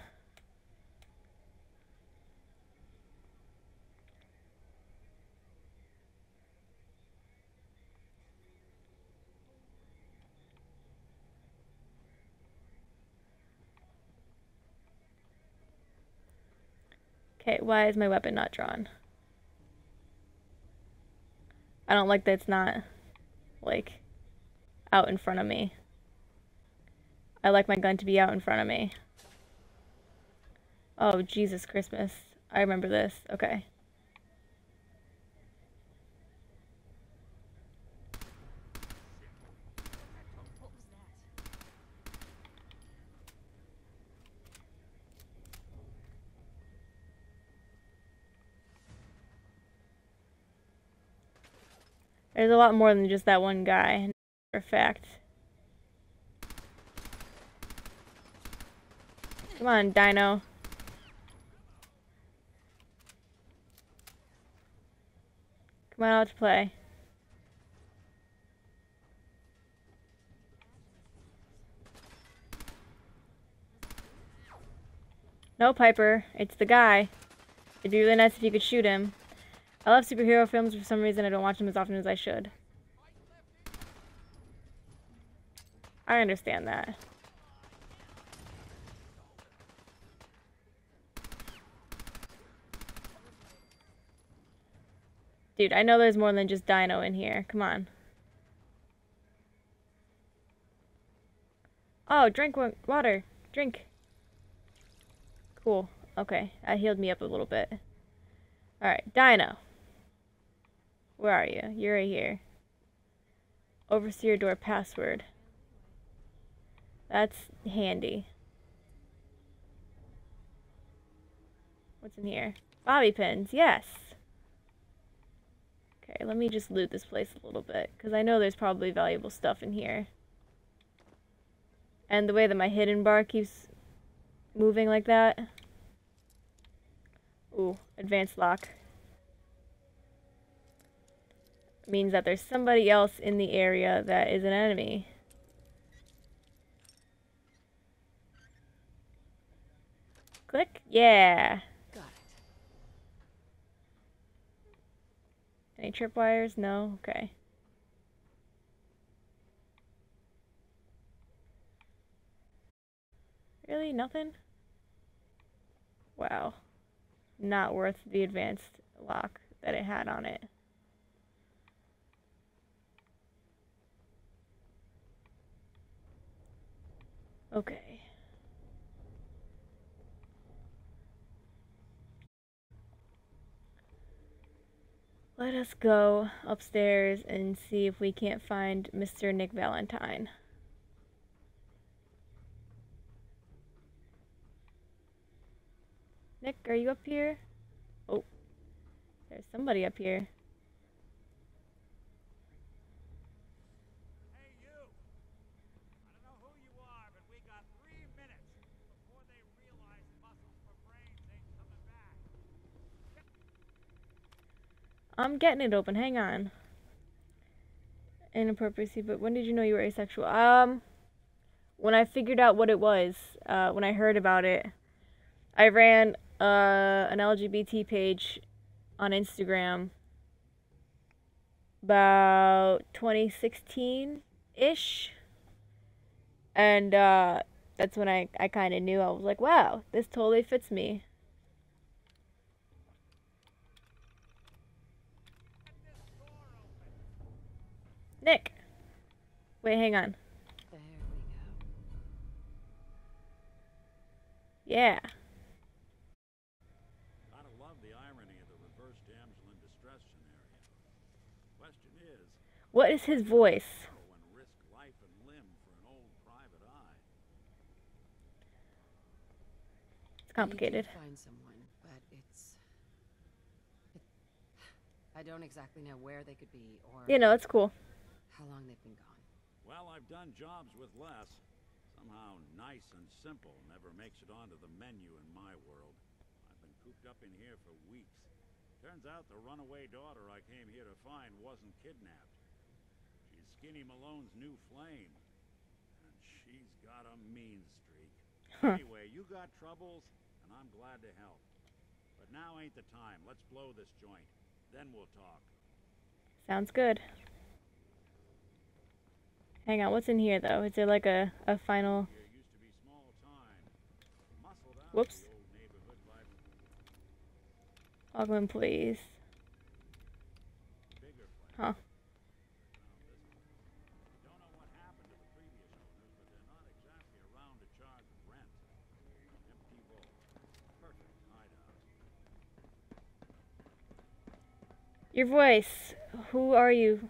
Okay, why is my weapon not drawn? I don't like that it's not, like, out in front of me. I like my gun to be out in front of me. Oh, Jesus Christmas. I remember this. Okay. There's a lot more than just that one guy, for fact. Come on, Dino. Come on to play. No, Piper. It's the guy. It'd be really nice if you could shoot him. I love superhero films for some reason I don't watch them as often as I should. I understand that. Dude, I know there's more than just Dino in here. Come on. Oh, drink water. Drink. Cool. Okay, that healed me up a little bit. Alright, Dino. Where are you? You're right here. Overseer door password. That's handy. What's in here? Bobby pins, yes. Okay, let me just loot this place a little bit, because I know there's probably valuable stuff in here. And the way that my hidden bar keeps moving like that. Ooh, advanced lock. Means that there's somebody else in the area that is an enemy. Click? Yeah. Any tripwires? No? Okay. Really? Nothing? Wow. not worth the advanced lock that it had on it. Okay. Let us go upstairs and see if we can't find Mr. Nick Valentine. Nick, are you up here? Oh, there's somebody up here. Hey, you! I don't know who you are, but we got three minutes before they realize muscles for brains ain't coming back. I'm getting it open. Hang on. Inappropriate, but when did you know you were asexual? Um, when I figured out what it was, uh, when I heard about it, I ran uh, an LGBT page on Instagram about 2016 ish. And uh, that's when I, I kind of knew. I was like, wow, this totally fits me. Nick! Wait, hang on. There we go. Yeah. Gotta love the irony of the reverse damsel in distress scenario. Question is, What is his voice? when risk life and limb for an old private eye? It's complicated. You find someone, but it's. It, I don't exactly know where they could be or You know, it's cool. How long they've been gone. Well, I've done jobs with less. Somehow nice and simple never makes it onto the menu in my world. I've been cooped up in here for weeks. Turns out the runaway daughter I came here to find wasn't kidnapped. She's Skinny Malone's new flame. And she's got a mean streak. Anyway, you got troubles, and I'm glad to help. But now ain't the time. Let's blow this joint. Then we'll talk. Sounds good. Hang on, what's in here though? Is there like a, a final. Whoops. Ogland, please. Huh. Your voice. Who are you?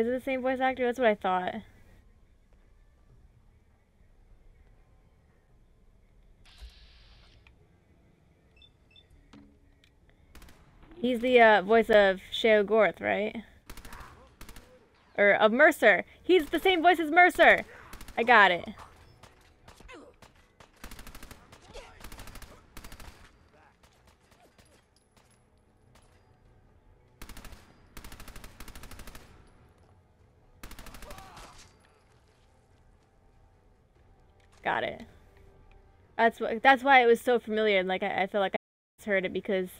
Is it the same voice actor? That's what I thought. He's the uh, voice of Sheogorath, right? Or of Mercer. He's the same voice as Mercer. I got it. Got it. That's what. That's why it was so familiar. and Like I, I feel like I heard it because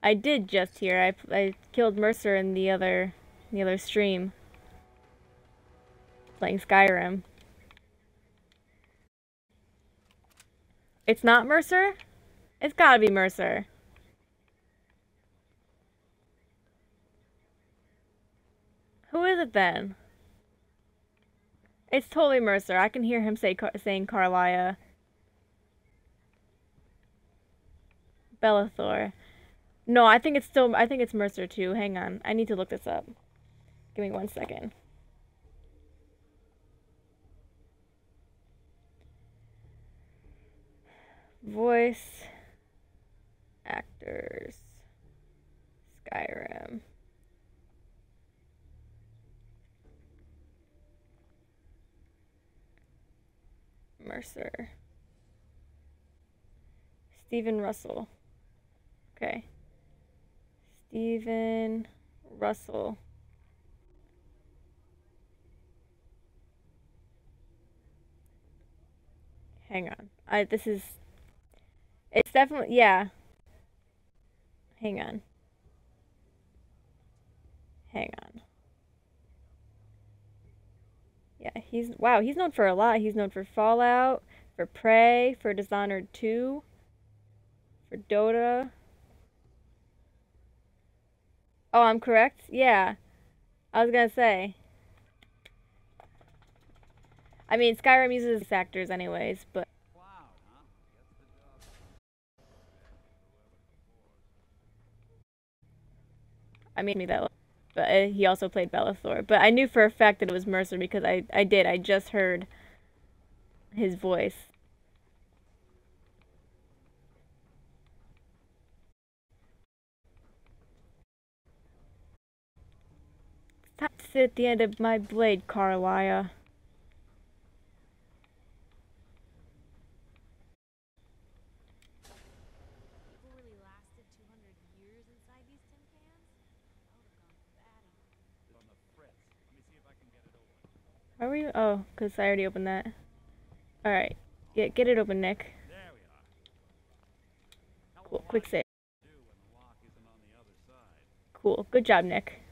I did just hear. I I killed Mercer in the other the other stream. Playing Skyrim. It's not Mercer. It's gotta be Mercer. Who is it then? It's totally Mercer. I can hear him say saying Karliah. Belethor. No, I think it's still I think it's Mercer too. Hang on. I need to look this up. Give me one second. Voice actors Skyrim. Mercer. Stephen Russell. Okay. Stephen Russell. Hang on. I this is it's definitely yeah. Hang on. Hang on. Yeah, he's wow, he's known for a lot. He's known for Fallout, for Prey, for Dishonored 2, for Dota. Oh, I'm correct? Yeah. I was gonna say. I mean, Skyrim uses actors anyways, but. I mean, me that, but uh, he also played Belethor. But I knew for a fact that it was Mercer because I, I did. I just heard his voice. Stop sit at the end of my blade, Karliah. People really lasted 200 years inside these tin cans? That would have gone batty. On the fritz. Let me see if I can get it open. Why were you? Oh, because I already opened that. Alright. Yeah, get it open, Nick. We are. Of Cool. Quick save. the the. Cool. Good job, Nick.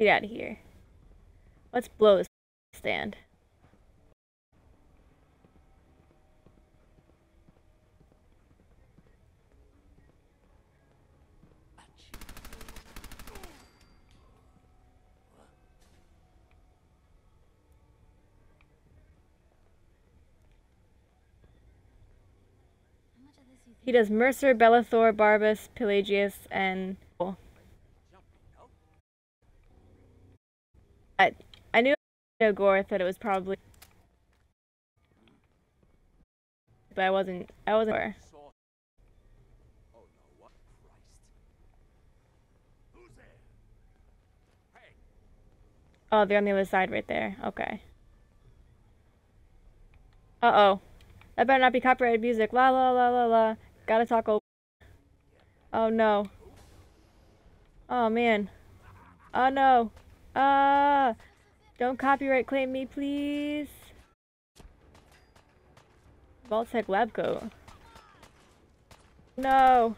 Get out of here. Let's blow this stand. He does Mercer, Belethor, Barbas, Pelagius, and. I I knew Gorth that it was probably, but I wasn't. I wasn't sure. Oh they're on the other side right there. Okay. Uh oh. That better not be copyrighted music. La la la la la. Gotta talk over. Oh no. Oh man. Oh no. Ah. don't copyright claim me, please. Vault-Tec lab coat. No.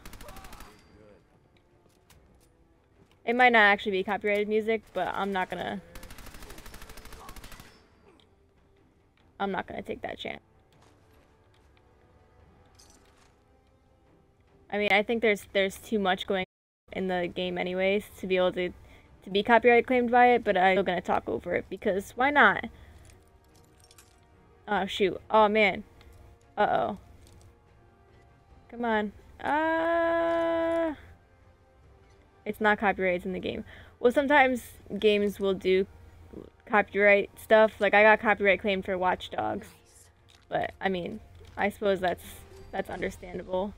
It might not actually be copyrighted music, but I'm not gonna. I'm not gonna take that chance. I mean, I think there's there's too much going in the game anyways to be able to to be copyright claimed by it, but I'm still gonna talk over it because why not? Oh shoot. Oh man. Uh oh. Come on. Uh it's not copyrighted it's in the game. Well, sometimes games will do copyright stuff. Like I got copyright claimed for Watch Dogs, but I mean, I suppose that's that's understandable.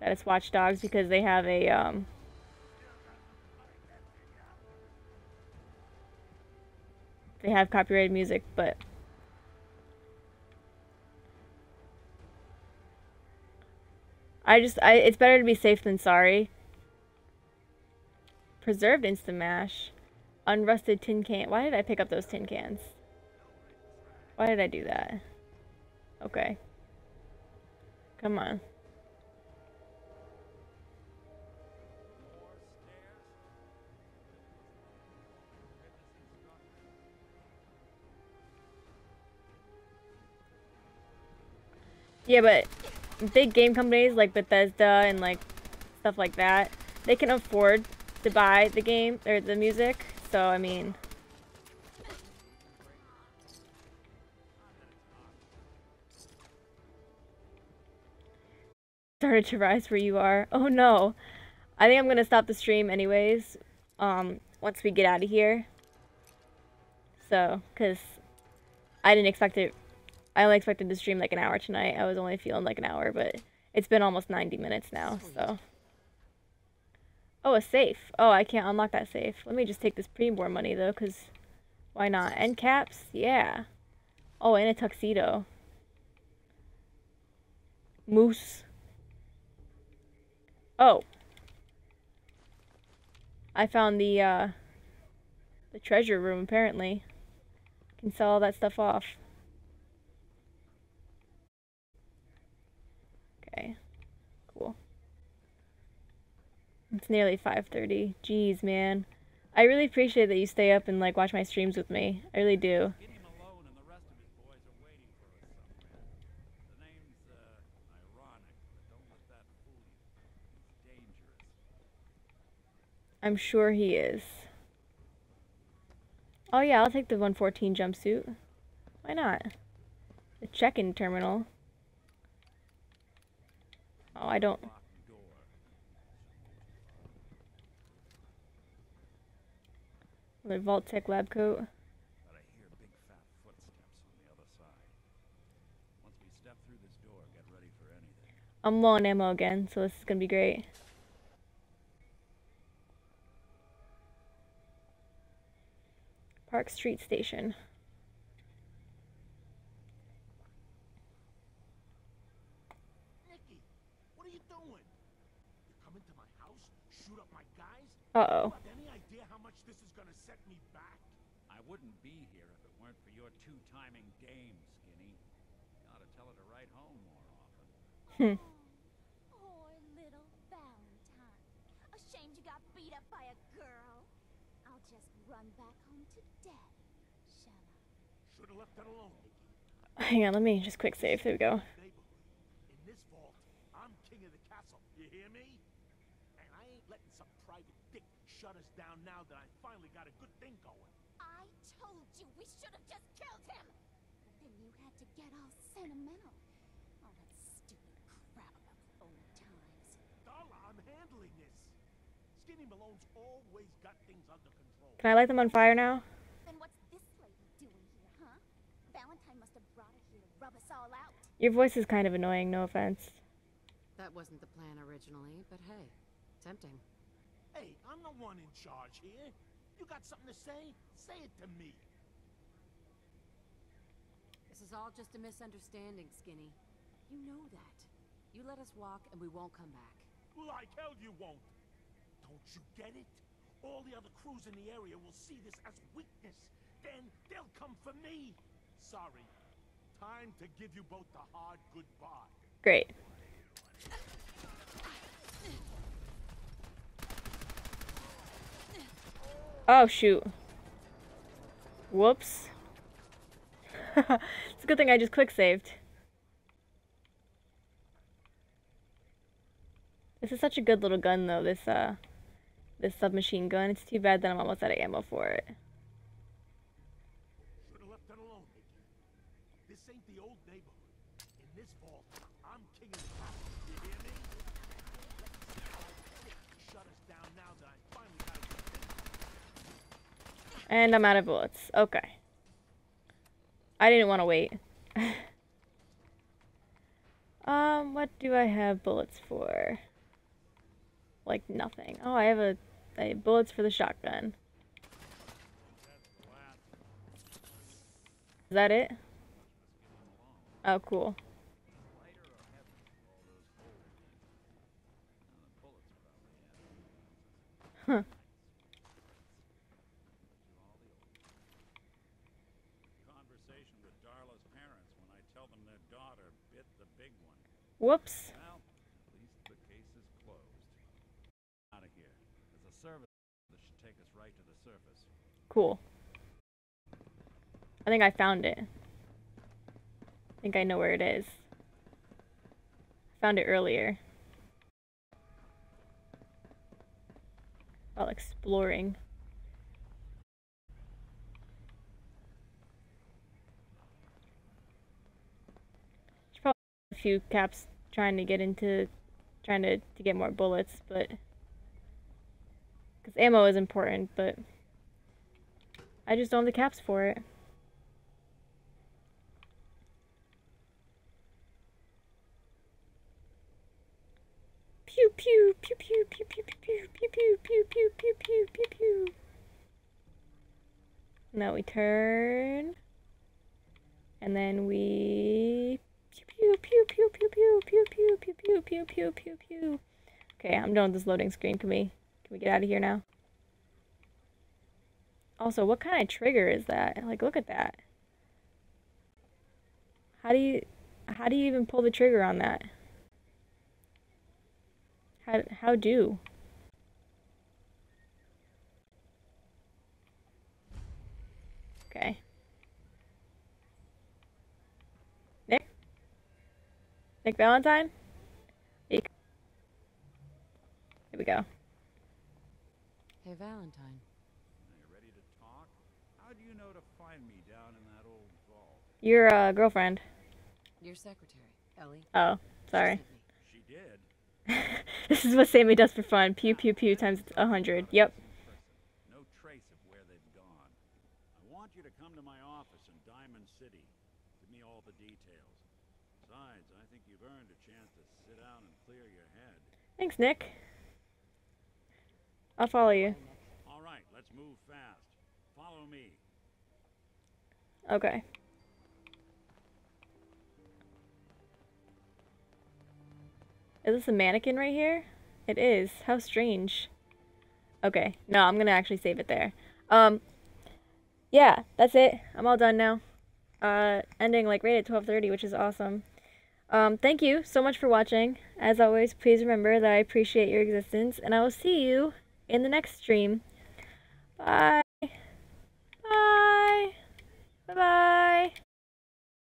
That it's Watch Dogs because they have a um. Have copyrighted music, but I just I it's better to be safe than sorry. Preserved instant mash. Unrusted tin can. Why did I pick up those tin cans? Why did I do that? Okay. Come on. Yeah, but big game companies like Bethesda and like stuff like that, they can afford to buy the game or the music. So I mean, started to rise where you are. Oh no, I think I'm gonna stop the stream anyways. Um, once we get out of here. So, cause I didn't expect it I only expected to stream like an hour tonight. I was only feeling like an hour, but it's been almost 90 minutes now, so. Oh, a safe. Oh, I can't unlock that safe. Let me just take this pre-war money, though, because why not? End caps? Yeah. Oh, and a tuxedo. Moose. Oh. I found the, uh, the treasure room, apparently. Can sell all that stuff off. Okay. Cool. It's nearly 5.30. Jeez, man. I really appreciate that you stay up and, like, watch my streams with me. I really do. I'm sure he is. Oh yeah, I'll take the 114 jumpsuit. Why not? The check-in terminal. Oh, I don't... The Vault-Tec lab coat. I'm low on ammo again, so this is gonna be great. Park Street Station. Nicky, what are you doing? You come into my house, shoot up my guys? Uh-oh. Any idea how much this is gonna set me back? I wouldn't be here if it weren't for your two-timing dame, Skinny. You ought to tell her to write home more often. Hmm. Poor little Valentine. Ashamed you got beat up by a girl. I'll just run back home to daddy, shall I? Should have left that alone, Hang on, let me just quick save. There we go. Neighborhood. In this vault, I'm king of the castle. You hear me? And I ain't letting some private dick shut us down now that I finally got a good thing going. I told you we should have just killed him. But then you had to get all sentimental. All that stupid crap about old times. Darla, I'm handling this. Skinny Malone's always got things under control. Can I light them on fire now? Then what's this lady doing here, huh? Valentine must have brought her here to rub us all out. Your voice is kind of annoying, no offense. That wasn't the plan originally, but hey, tempting. Hey, I'm the one in charge here. You got something to say? Say it to me. This is all just a misunderstanding, Skinny. You know that. You let us walk and we won't come back. Like hell you won't. Don't you get it? All the other crews in the area will see this as weakness. Then they'll come for me. Sorry. Time to give you both the hard goodbye. Great. Oh, shoot. Whoops. it's a good thing I just quick saved. This is such a good little gun, though, this, uh, this submachine gun. It's too bad that I'm almost out of ammo for it. Should have left that alone, Nicky. This ain't the old neighborhood. In this vault, I'm king of the. You hear me? Shut us down now that I finally got a good thing. And I'm out of bullets. Okay. I didn't want to wait. um, what do I have bullets for? Like nothing. Oh, I have a, a bullets for the shotgun. Is that it? Oh, cool. Lighter or heavier for all those holes in it? Now, the bullets probably have. Huh. Conversation with Darla's parents when I tell them their daughter bit the big one. Whoops. Well, at least the case is closed. Out of here. There's a service that should take us right to the surface. Cool. I think I found it. I think I know where it is. Found it earlier. While exploring. A few caps trying to get into, trying to, to get more bullets, but. Because ammo is important, but. I just don't have the caps for it. Pew pew pew pew pew pew pew pew pew pew pew pew pew pew pew. Now we turn. And then we pew pew pew pew pew pew pew pew pew pew pew pew pew. Okay, I'm done with this loading screen. Can we can we get out of here now? Also, what kind of trigger is that? Like look at that. How do you how do you even pull the trigger on that? How how do? Okay. Nick? Nick Valentine? Here we go. Hey, Valentine. Are you ready to talk? How do you know to find me down in that old vault? Your uh, girlfriend. Your secretary, Ellie. Oh, sorry. She. She did. this is what Sammie does for fun. Pew pew pew times a hundred. Yep. No trace of where they've gone. I want you to come to my office in Diamond City. Give me all the details. Besides, I think you've earned a chance to sit down and clear your head. Thanks, Nick. I'll follow you. All right, let's move fast. Follow me. Okay. Is this a mannequin right here? It is. How strange. Okay. No, I'm gonna actually save it there. Um, yeah, that's it. I'm all done now. Uh, ending like right at 12:30, which is awesome. Um, thank you so much for watching. As always, please remember that I appreciate your existence, and I will see you in the next stream. Bye. Bye. Bye-bye.